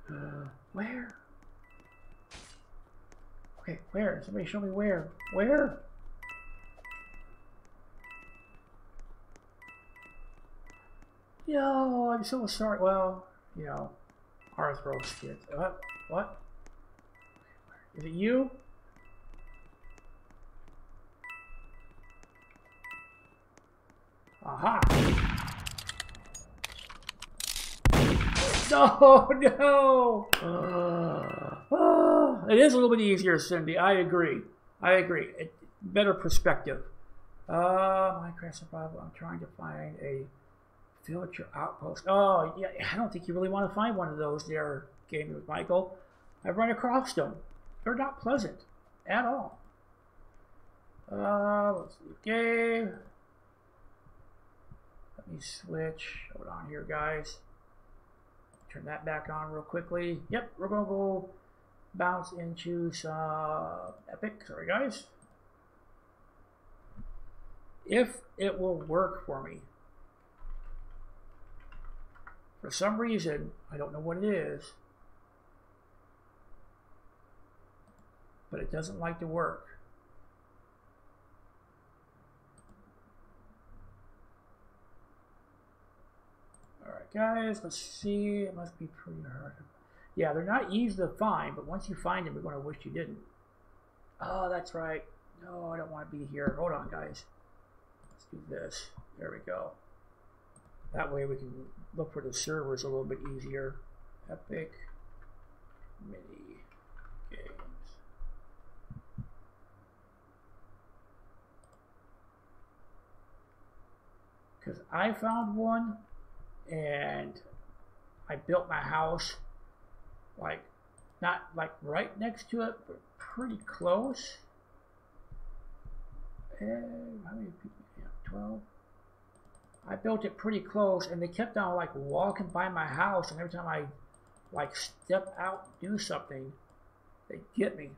S1: Uh, where? Okay, where? Somebody show me where. Where? Yo, I'm so sorry. Well, you know, arthroscopy. What? What? Is it you? Aha! No, no! Uh, uh, it is a little bit easier, Cindy. I agree. I agree. It, better perspective. Uh, Minecraft survival. I'm trying to find a Pillager outpost. Oh, yeah, I don't think you really want to find one of those there, Gaming with Michael. I've run across them. They're not pleasant at all. Uh, let's see. Game. Let me switch. Hold on here, guys. Turn that back on real quickly. Yep, we're going to go bounce into some Epic. Sorry, guys. If it will work for me. For some reason, I don't know what it is, but it doesn't like to work. Alright guys, let's see, it must be pretty hard. Yeah, they're not easy to find, but once you find them, you're going to wish you didn't. Oh, that's right. No, I don't want to be here. Hold on, guys. Let's do this. There we go. That way we can look for the servers a little bit easier. Epic Mini Games. Because I found one and I built my house like not like right next to it, but pretty close. And how many people? Yeah, 12. I built it pretty close, and they kept on like walking by my house, and every time I like step out, do something, they get me.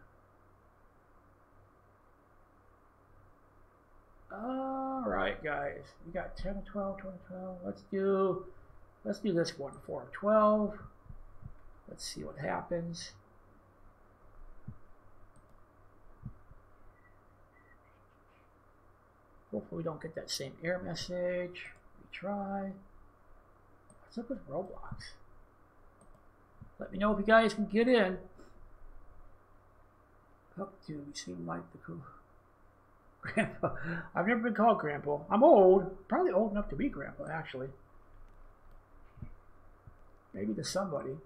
S1: All right, guys, we got 10, 12, 20, 12. Let's do, let's do this one for 12. Let's see what happens. Hopefully we don't get that same error message We try. What's up with Roblox? Let me know if you guys can get in. Oh, dude, you seem like the cool grandpa. I've never been called grandpa. I'm old. Probably old enough to be grandpa, actually. Maybe to somebody.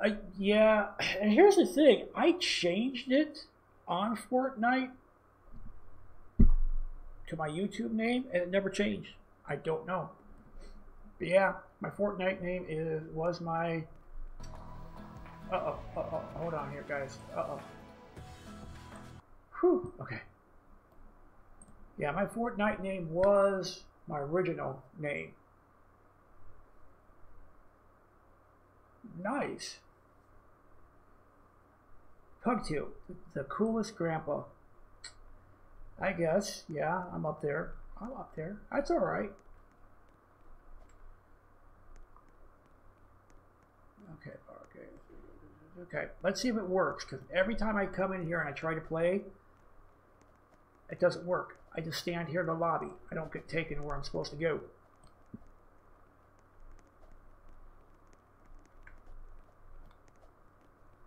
S1: I, yeah, and here's the thing. I changed it on Fortnite to my YouTube name, and it never changed. I don't know. But yeah, my Fortnite name is was my. Uh oh, uh oh, hold on here, guys. Uh oh. Whew. Okay. Yeah, my Fortnite name was my original name. Nice. Pugtail, the coolest grandpa. I guess, yeah, I'm up there. I'm up there. That's alright. Okay, okay. Okay, let's see if it works, because every time I come in here and I try to play, it doesn't work. I just stand here in the lobby. I don't get taken where I'm supposed to go.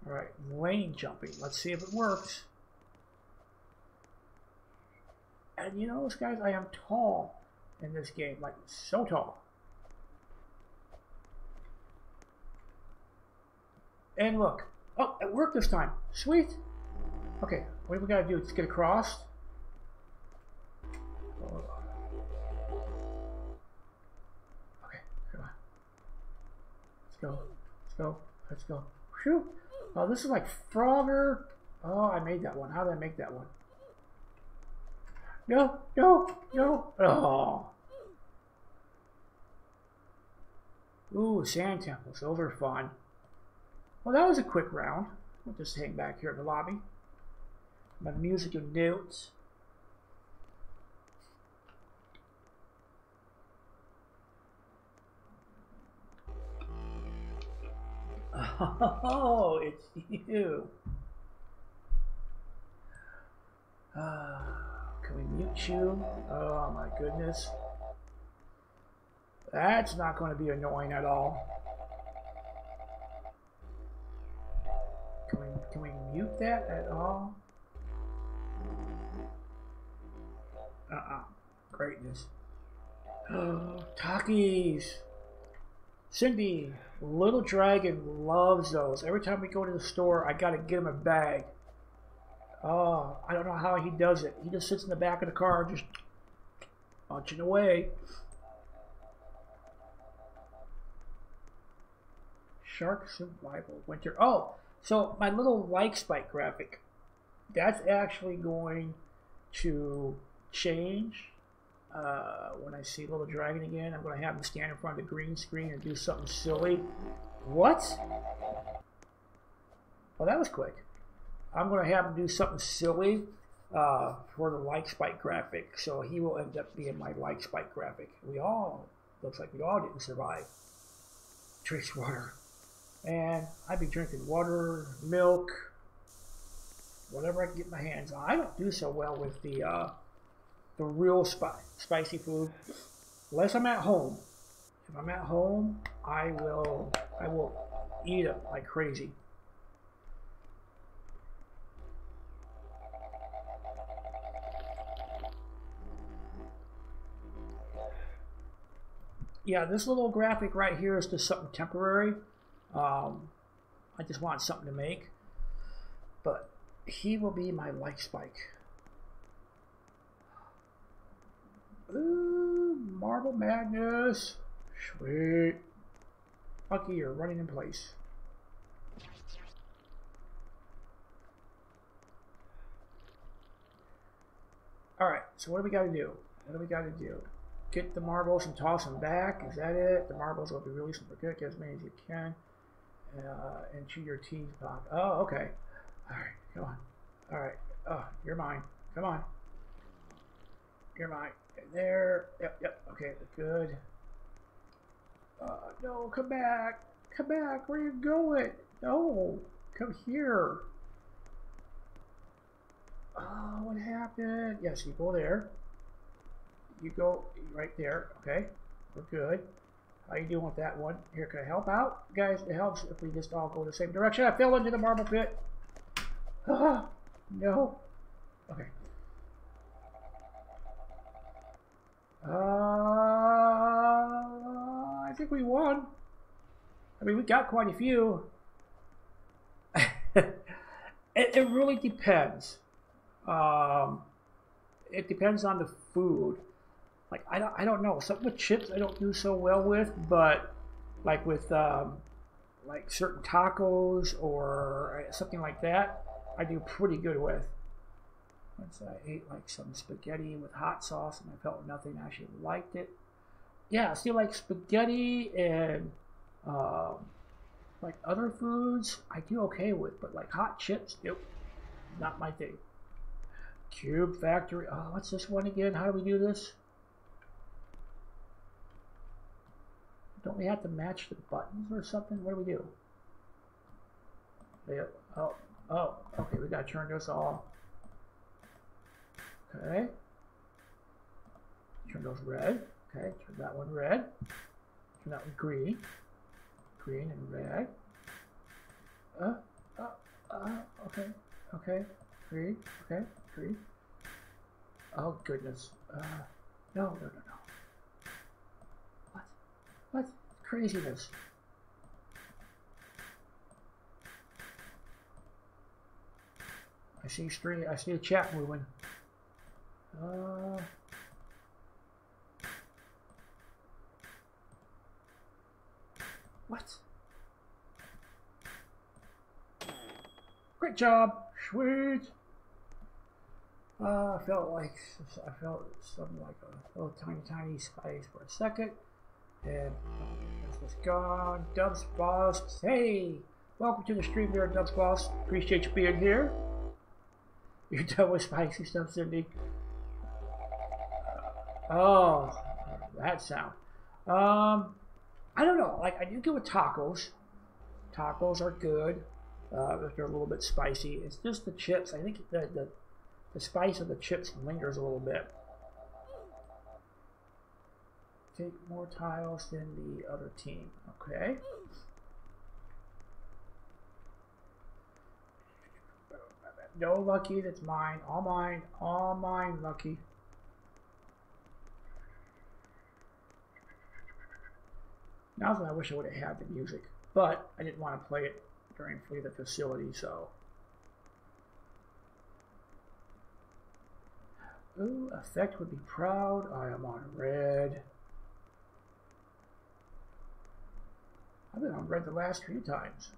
S1: Alright, lane jumping. Let's see if it works. And you know, guys, I am tall in this game. Like, so tall. And look. Oh, it worked this time. Sweet. Okay, what do we gotta do? Just get across. Okay, come on. Let's go. Let's go. Let's go. Phew. Oh, this is like Frogger. Oh, I made that one. How did I make that one? No, no, no. Oh. Ooh, sand temples. Those are fun. Well, that was a quick round. We'll just hang back here in the lobby. My music and notes. Oh, it's you. Uh, can we mute you? Oh my goodness. That's not going to be annoying at all. Can we, can we mute that at all? Uh-uh. Greatness. Oh, Takis. Cindy. Little Dragon loves those. Every time we go to the store, I gotta get him a bag. Oh, I don't know how he does it. He just sits in the back of the car, just punching away. Shark Survival Winter. Oh, so my little like spike graphic, that's actually going to change uh, when I see Little Dragon again, I'm going to have him stand in front of the green screen and do something silly. What? Well, that was quick. I'm going to have him do something silly uh, for the like spike graphic, so he will end up being my like spike graphic. We all, looks like we all didn't survive. Drinks water. And I'd be drinking water, milk, whatever I can get my hands on. I don't do so well with the uh, the real spi- spicy food. Unless I'm at home. If I'm at home, I will I will eat it like crazy. Yeah, this little graphic right here is just something temporary. Um, I just want something to make. But he will be my like spike. Ooh, Marble Madness. Sweet. Lucky you're running in place. Alright, so what do we got to do? What do we got to do? Get the marbles and toss them back. Is that it? The marbles will be released from the as many as you can. Uh, and chew your teeth pop. Oh, okay. Alright, come on. Alright. Oh, you're mine. Come on. You're mine there. Yep, yep. Okay, good. Uh, no, come back. Come back. Where are you going? No, come here. Oh, what happened? Yes, you go there. You go right there. Okay, we're good. How you doing with that one? Here, can I help out? Guys, it helps if we just all go the same direction. I fell into the marble pit. Ah, no. Okay. Uh, I think we won. I mean, we got quite a few. it, it really depends. Um, it depends on the food. Like I don't I don't know. Some with chips I don't do so well with, but like with um, like certain tacos or something like that, I do pretty good with. Once I ate like some spaghetti with hot sauce and I felt nothing, I actually liked it. Yeah, see like spaghetti and um, like other foods, I do okay with, but like hot chips, nope, not my thing. Cube Factory. Oh, what's this one again? How do we do this? Don't we have to match the buttons or something? What do we do? Oh, oh, okay, we gotta turn this off. Okay. Turn those red. Okay, turn that one red. Turn that one green. Green and red. Uh, uh, uh, okay, okay, green, okay, green. Oh goodness. Uh, no, no, no, no. What? What? Craziness. I see stream. I see a chat moving. Uh. What? Great job. Sweet. Uh, I felt like I felt something like a little tiny, tiny spice for a second, and this was gone. Dubs Boss, hey, welcome to the stream there, Dubs Boss. Appreciate you being here. You're done with spicy stuff, Cindy. Oh, that sound. Um, I don't know. Like I do good with tacos. Tacos are good. Uh, they're a little bit spicy, it's just the chips. I think the the the spice of the chips lingers a little bit. Take more tiles than the other team. Okay. No lucky, that's mine. All mine. All mine, lucky. Now that I wish I would have had the music, but I didn't want to play it during Flee the Facility, so Ooh, effect would be proud. I am on red. I've been on red the last few times.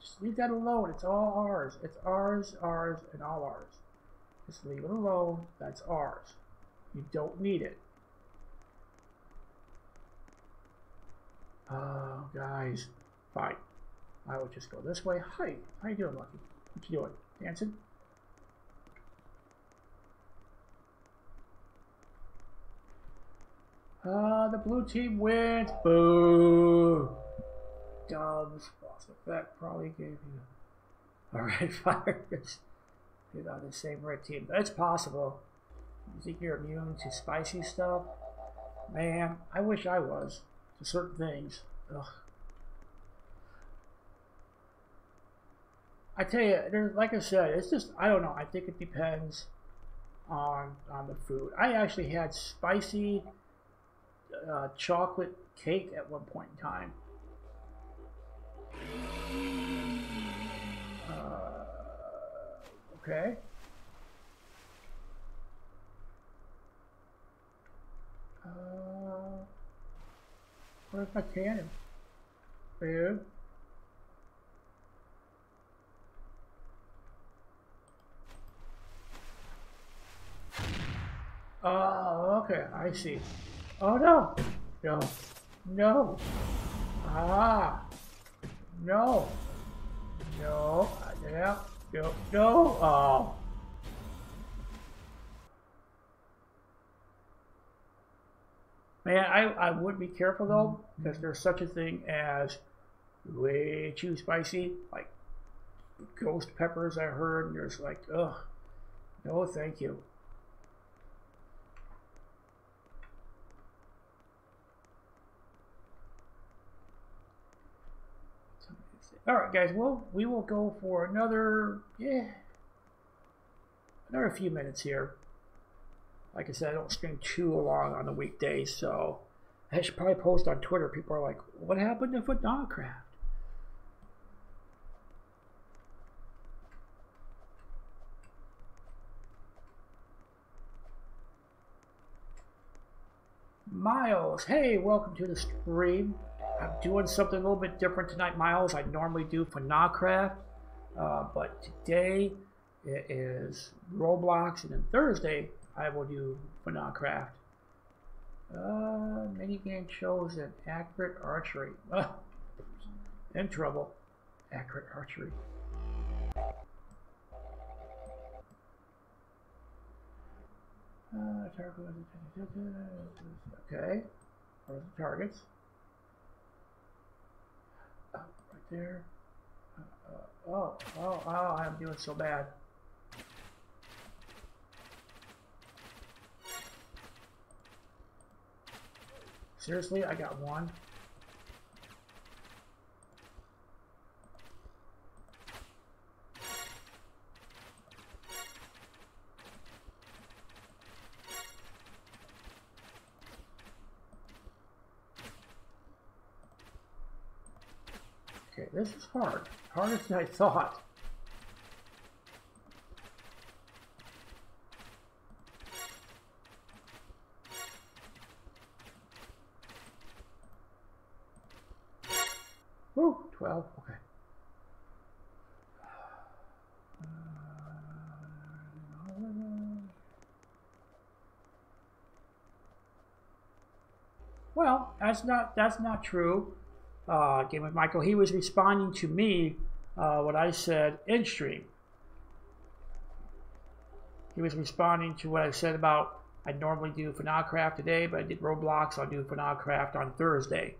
S1: Just leave that alone. It's all ours. It's ours, ours, and all ours. Just leave it alone. That's ours. You don't need it. Oh, guys. Fine. I will just go this way. Hi. How you doing, Lucky? What you doing? Dancing? Uh, the blue team wins. Boo. Dubs. Effect probably gave you a red fire. You're on the same red team. That's possible. You think you're immune to spicy stuff? Man, I wish I was to certain things. Ugh. I tell you, there's like I said, it's just I don't know. I think it depends on on the food. I actually had spicy uh, chocolate cake at one point in time. Uh, okay. Uh, what if I cannon? Babe? Oh, okay, I see. Oh no! No. No! Ah! No! No! Yeah! No! No! Oh! Man, I, I would be careful though, mm-hmm. because there's such a thing as way too spicy, like ghost peppers. I heard, and there's like, ugh, no, thank you. All right, guys. Well, we will go for another, yeah, another few minutes here. Like I said, I don't stream too long on the weekdays, so I should probably post on Twitter. People are like, what happened to FNACraft? Miles, hey, welcome to the stream. I'm doing something a little bit different tonight, Miles. I normally do for FNACraft, uh, but today it is Roblox, and then Thursday I will do for FNACraft. Uh, minigame shows an accurate archery. Uh, in trouble. Accurate archery. Uh, okay. Where's the targets? Oh, right there. Uh, uh, oh, oh, oh, I'm doing so bad. Seriously, I got one. Okay, this is hard. Harder than I thought. Woo, 12, okay. Well, that's not that's not true uh, Gaming with Michael, he was responding to me uh, what I said in stream. He was responding to what I said about I normally do FNACraft today, but I did Roblox. I'll do FNACraft on Thursday.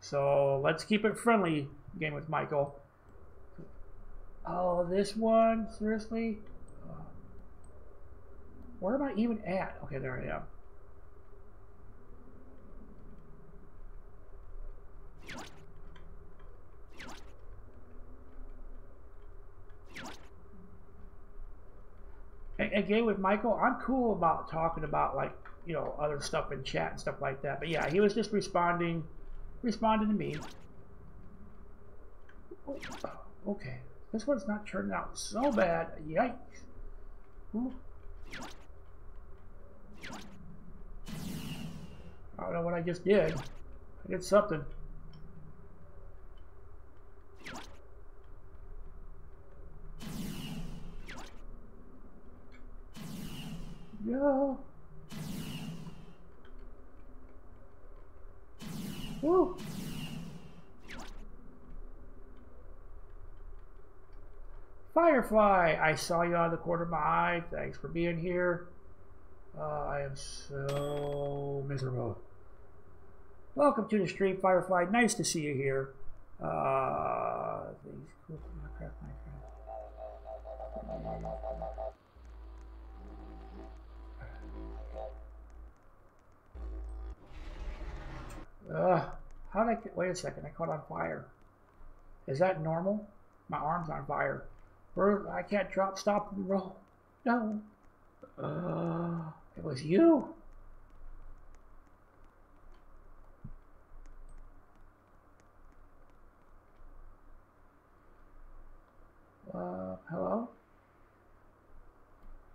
S1: So let's keep it friendly, Gaming with Michael. Oh, this one? Seriously? Uh, where am I even at? Okay, there I am. Again with Michael, I'm cool about talking about like you know other stuff in chat and stuff like that. But yeah, he was just responding, responding to me. Oh, okay, this one's not turning out so bad. Yikes! Ooh. I don't know what I just did. I did something. Go. Woo. Firefly, I saw you out of the corner of my eye. Thanks for being here. Uh, I am so miserable. Welcome to the stream, Firefly. Nice to see you here. Uh, Ugh. How did I get, wait a second, I caught on fire. Is that normal? My arm's on fire. I can't drop, stop, and roll. No. Uh, it was you. Uh, hello?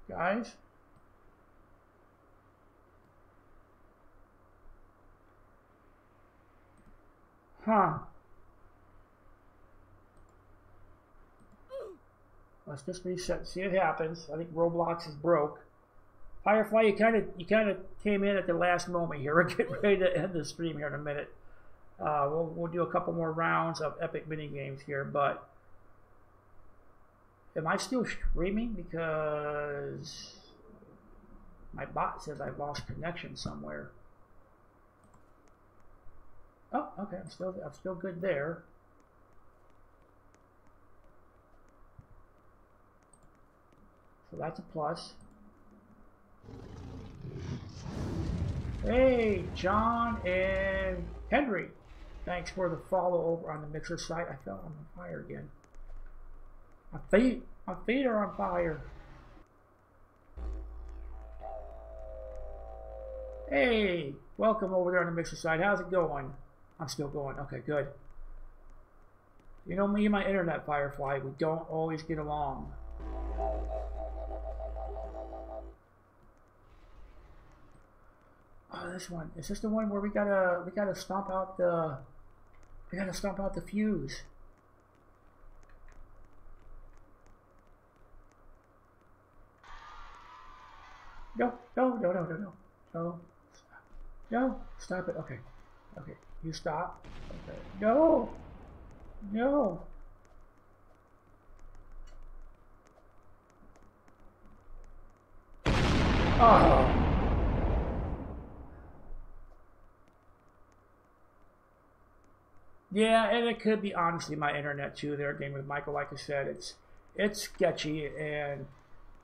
S1: Guys? Huh. Let's just reset, see what happens. I think Roblox is broke. Firefly, you kind of you kind of came in at the last moment here. We're getting ready to end the stream here in a minute. Uh, we'll we'll do a couple more rounds of epic mini games here, but am I still streaming because my bot says I've lost connection somewhere? Oh, okay, I'm still I'm still good there. So that's a plus. Hey, John and Henry. Thanks for the follow over on the Mixer site. I felt on fire again. My feet, my feet are on fire. Hey, welcome over there on the mixer side. How's it going? I'm still going. Okay, good. You know me and my internet, Firefly. We don't always get along. Oh, this one. Is this the one where we gotta we gotta stomp out the we gotta stomp out the fuse? No, no, no, no, no, no. No. No. Stop it. Okay. Okay. You stop. Okay. No. No. Oh. Yeah, and it could be honestly my internet too. There, Gaming with Michael. Like I said, it's it's sketchy and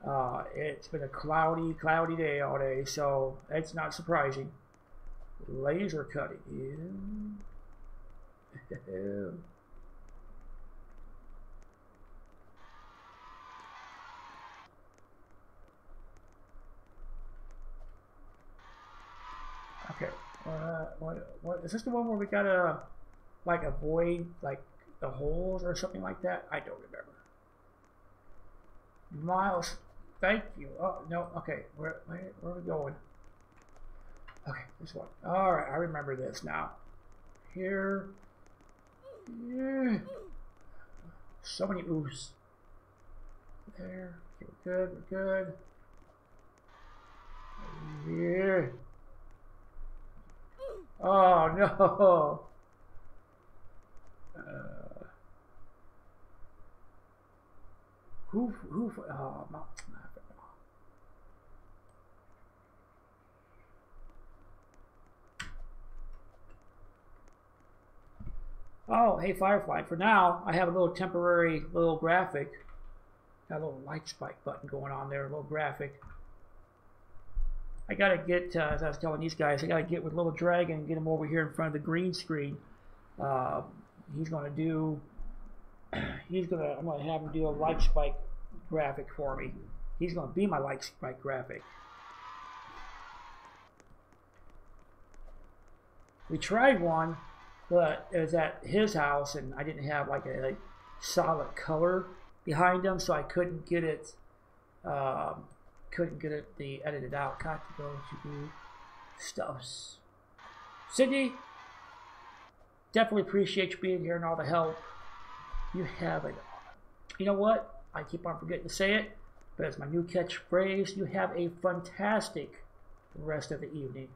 S1: uh, it's been a cloudy, cloudy day all day, so it's not surprising. Laser cutting. okay. Uh, what, what is this the one where we gotta like avoid like the holes or something like that? I don't remember. Miles Thank you. Oh, no. Okay. Where, where, where are we going? Okay, this one. All right, I remember this now. Here. Yeah. So many oofs. There. Okay, we're good. We're good. Yeah. Oh, no. Uh, who, who, oh, Oh, hey Firefly, for now, I have a little temporary little graphic. Got a little light spike button going on there, a little graphic. I gotta get, uh, as I was telling these guys, I gotta get with Little Dragon and get him over here in front of the green screen. Uh, he's gonna do, he's gonna, I'm gonna have him do a light spike graphic for me. He's gonna be my light spike graphic. We tried one but it was at his house and I didn't have like a like, solid color behind him, so I couldn't get it. Um, couldn't get it the edited out. Got to go to do stuffs. Sydney, definitely appreciate you being here and all the help. You have it. You know what? I keep on forgetting to say it, but it's my new catchphrase. You have a fantastic rest of the evening.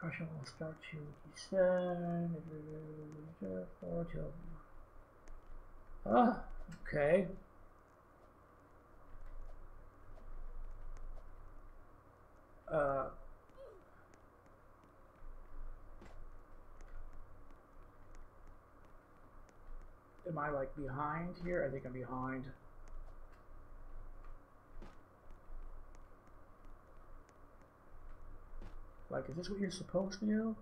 S1: Crushing will start to descend. Ah, okay. Uh, am I like behind here? I think I'm behind. Like, is this what you're supposed to do?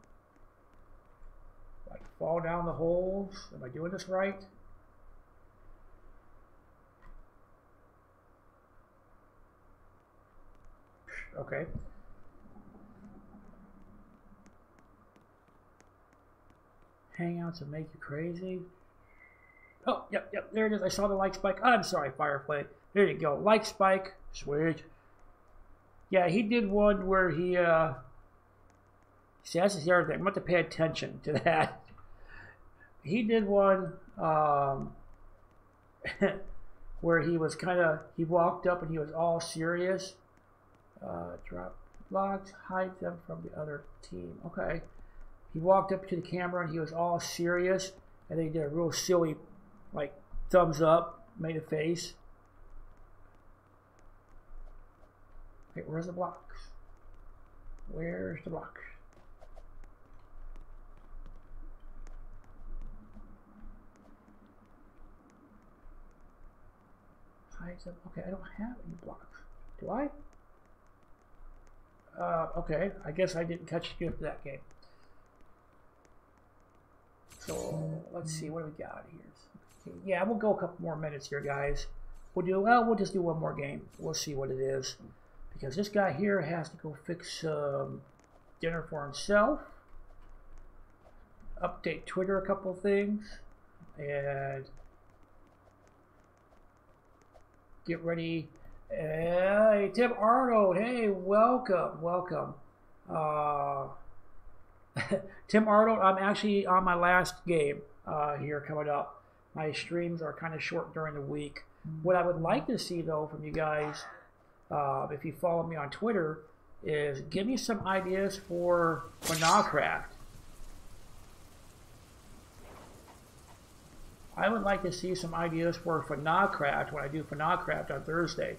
S1: Like, fall down the holes? Am I doing this right? Okay. Hangouts will make you crazy. Oh, yep, yep, there it is. I saw the like spike. I'm sorry, Firefly. There you go. Like spike. Switch. Yeah, he did one where he, uh, See, that's the other thing. I'm going to pay attention to that. He did one um, where he was kind of, he walked up and he was all serious. Uh, drop blocks, hide them from the other team. Okay. He walked up to the camera and he was all serious. And they did a real silly, like, thumbs up, made a face. Okay, where's the blocks? Where's the blocks? Okay, I don't have any blocks. Do I? Uh, okay, I guess I didn't catch the gift that game. So let's see what do we got here. Yeah, we'll go a couple more minutes here, guys. We'll do well. We'll just do one more game. We'll see what it is because this guy here has to go fix some dinner for himself, update Twitter a couple things, and get ready. Hey, Tim Arnold. Hey, welcome, welcome. Uh, Tim Arnold, I'm actually on my last game uh, here coming up. My streams are kind of short during the week. What I would like to see, though, from you guys, uh, if you follow me on Twitter, is give me some ideas for FNACraft. I would like to see some ideas for FNACraft when I do FNACraft on Thursday.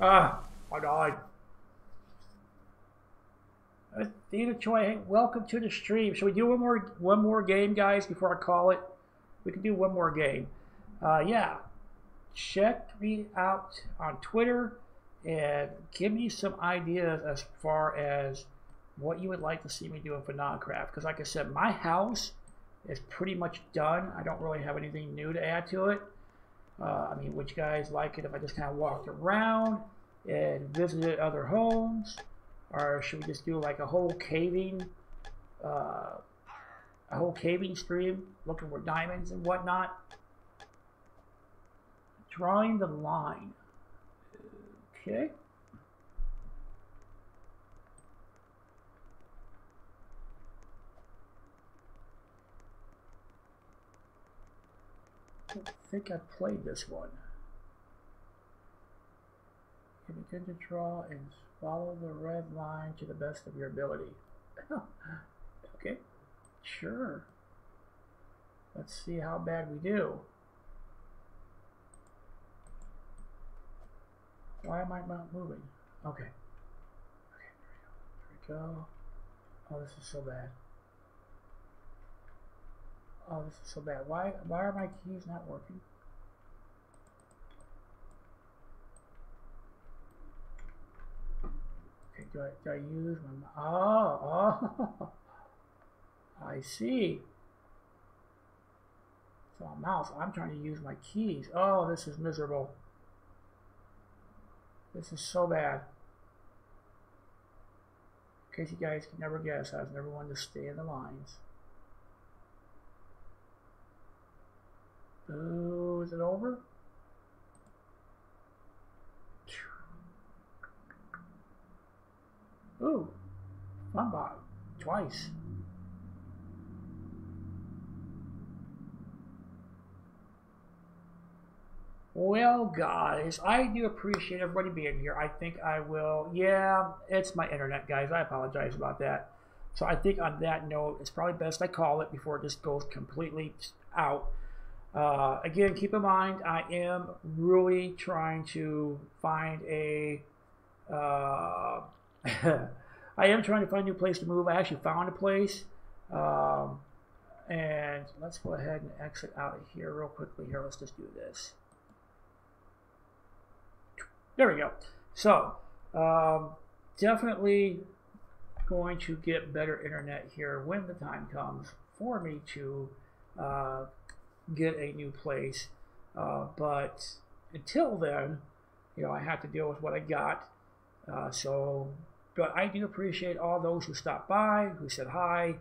S1: Ah, I died. Uh, Choi, welcome to the stream. Should we do one more one more game, guys, before I call it? We can do one more game. Uh, yeah, check me out on Twitter and give me some ideas as far as what you would like to see me doing for FNACraft. Because, like I said, my house is pretty much done. I don't really have anything new to add to it. Uh, I mean, would you guys like it if I just kind of walked around and visited other homes? Or should we just do like a whole caving, uh, a whole caving stream looking for diamonds and whatnot? Drawing the line. Okay. I think I played this one. You begin to draw and follow the red line to the best of your ability. okay, sure. Let's see how bad we do. Why am I not moving? Okay. Okay, there we go. There we go. Oh, this is so bad. Oh, this is so bad. Why why are my keys not working? Do I, do I use my... Oh, oh. I see. So a mouse. I'm trying to use my keys. Oh, this is miserable. This is so bad. In case you guys can never guess, I was never one to stay in the lines. Oh, is it over? Ooh, Funbot, twice. Well, guys, I do appreciate everybody being here. I think I will. Yeah, it's my internet, guys. I apologize about that. So I think on that note, it's probably best I call it before it just goes completely out. Uh, again, keep in mind, I am really trying to find a. Uh, I am trying to find a new place to move. I actually found a place. Um, and let's go ahead and exit out of here real quickly. Here, let's just do this. There we go. So, um, definitely going to get better internet here when the time comes for me to uh, get a new place. Uh, but until then, you know, I have to deal with what I got. Uh, so, but I do appreciate all those who stopped by, who said hi,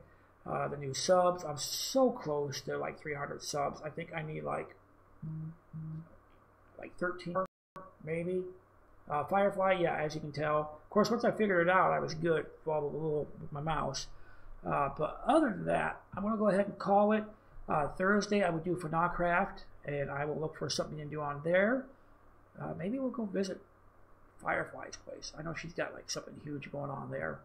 S1: uh, the new subs. I'm so close to like 300 subs. I think I need like like 13 maybe. Uh, Firefly, yeah, as you can tell. Of course, once I figured it out, I was good Followed a little with my mouse. Uh, but other than that, I'm going to go ahead and call it. Uh, Thursday, I would do for FNACraft, and I will look for something to do on there. Uh, maybe we'll go visit Firefly's place. I know she's got like something huge going on there.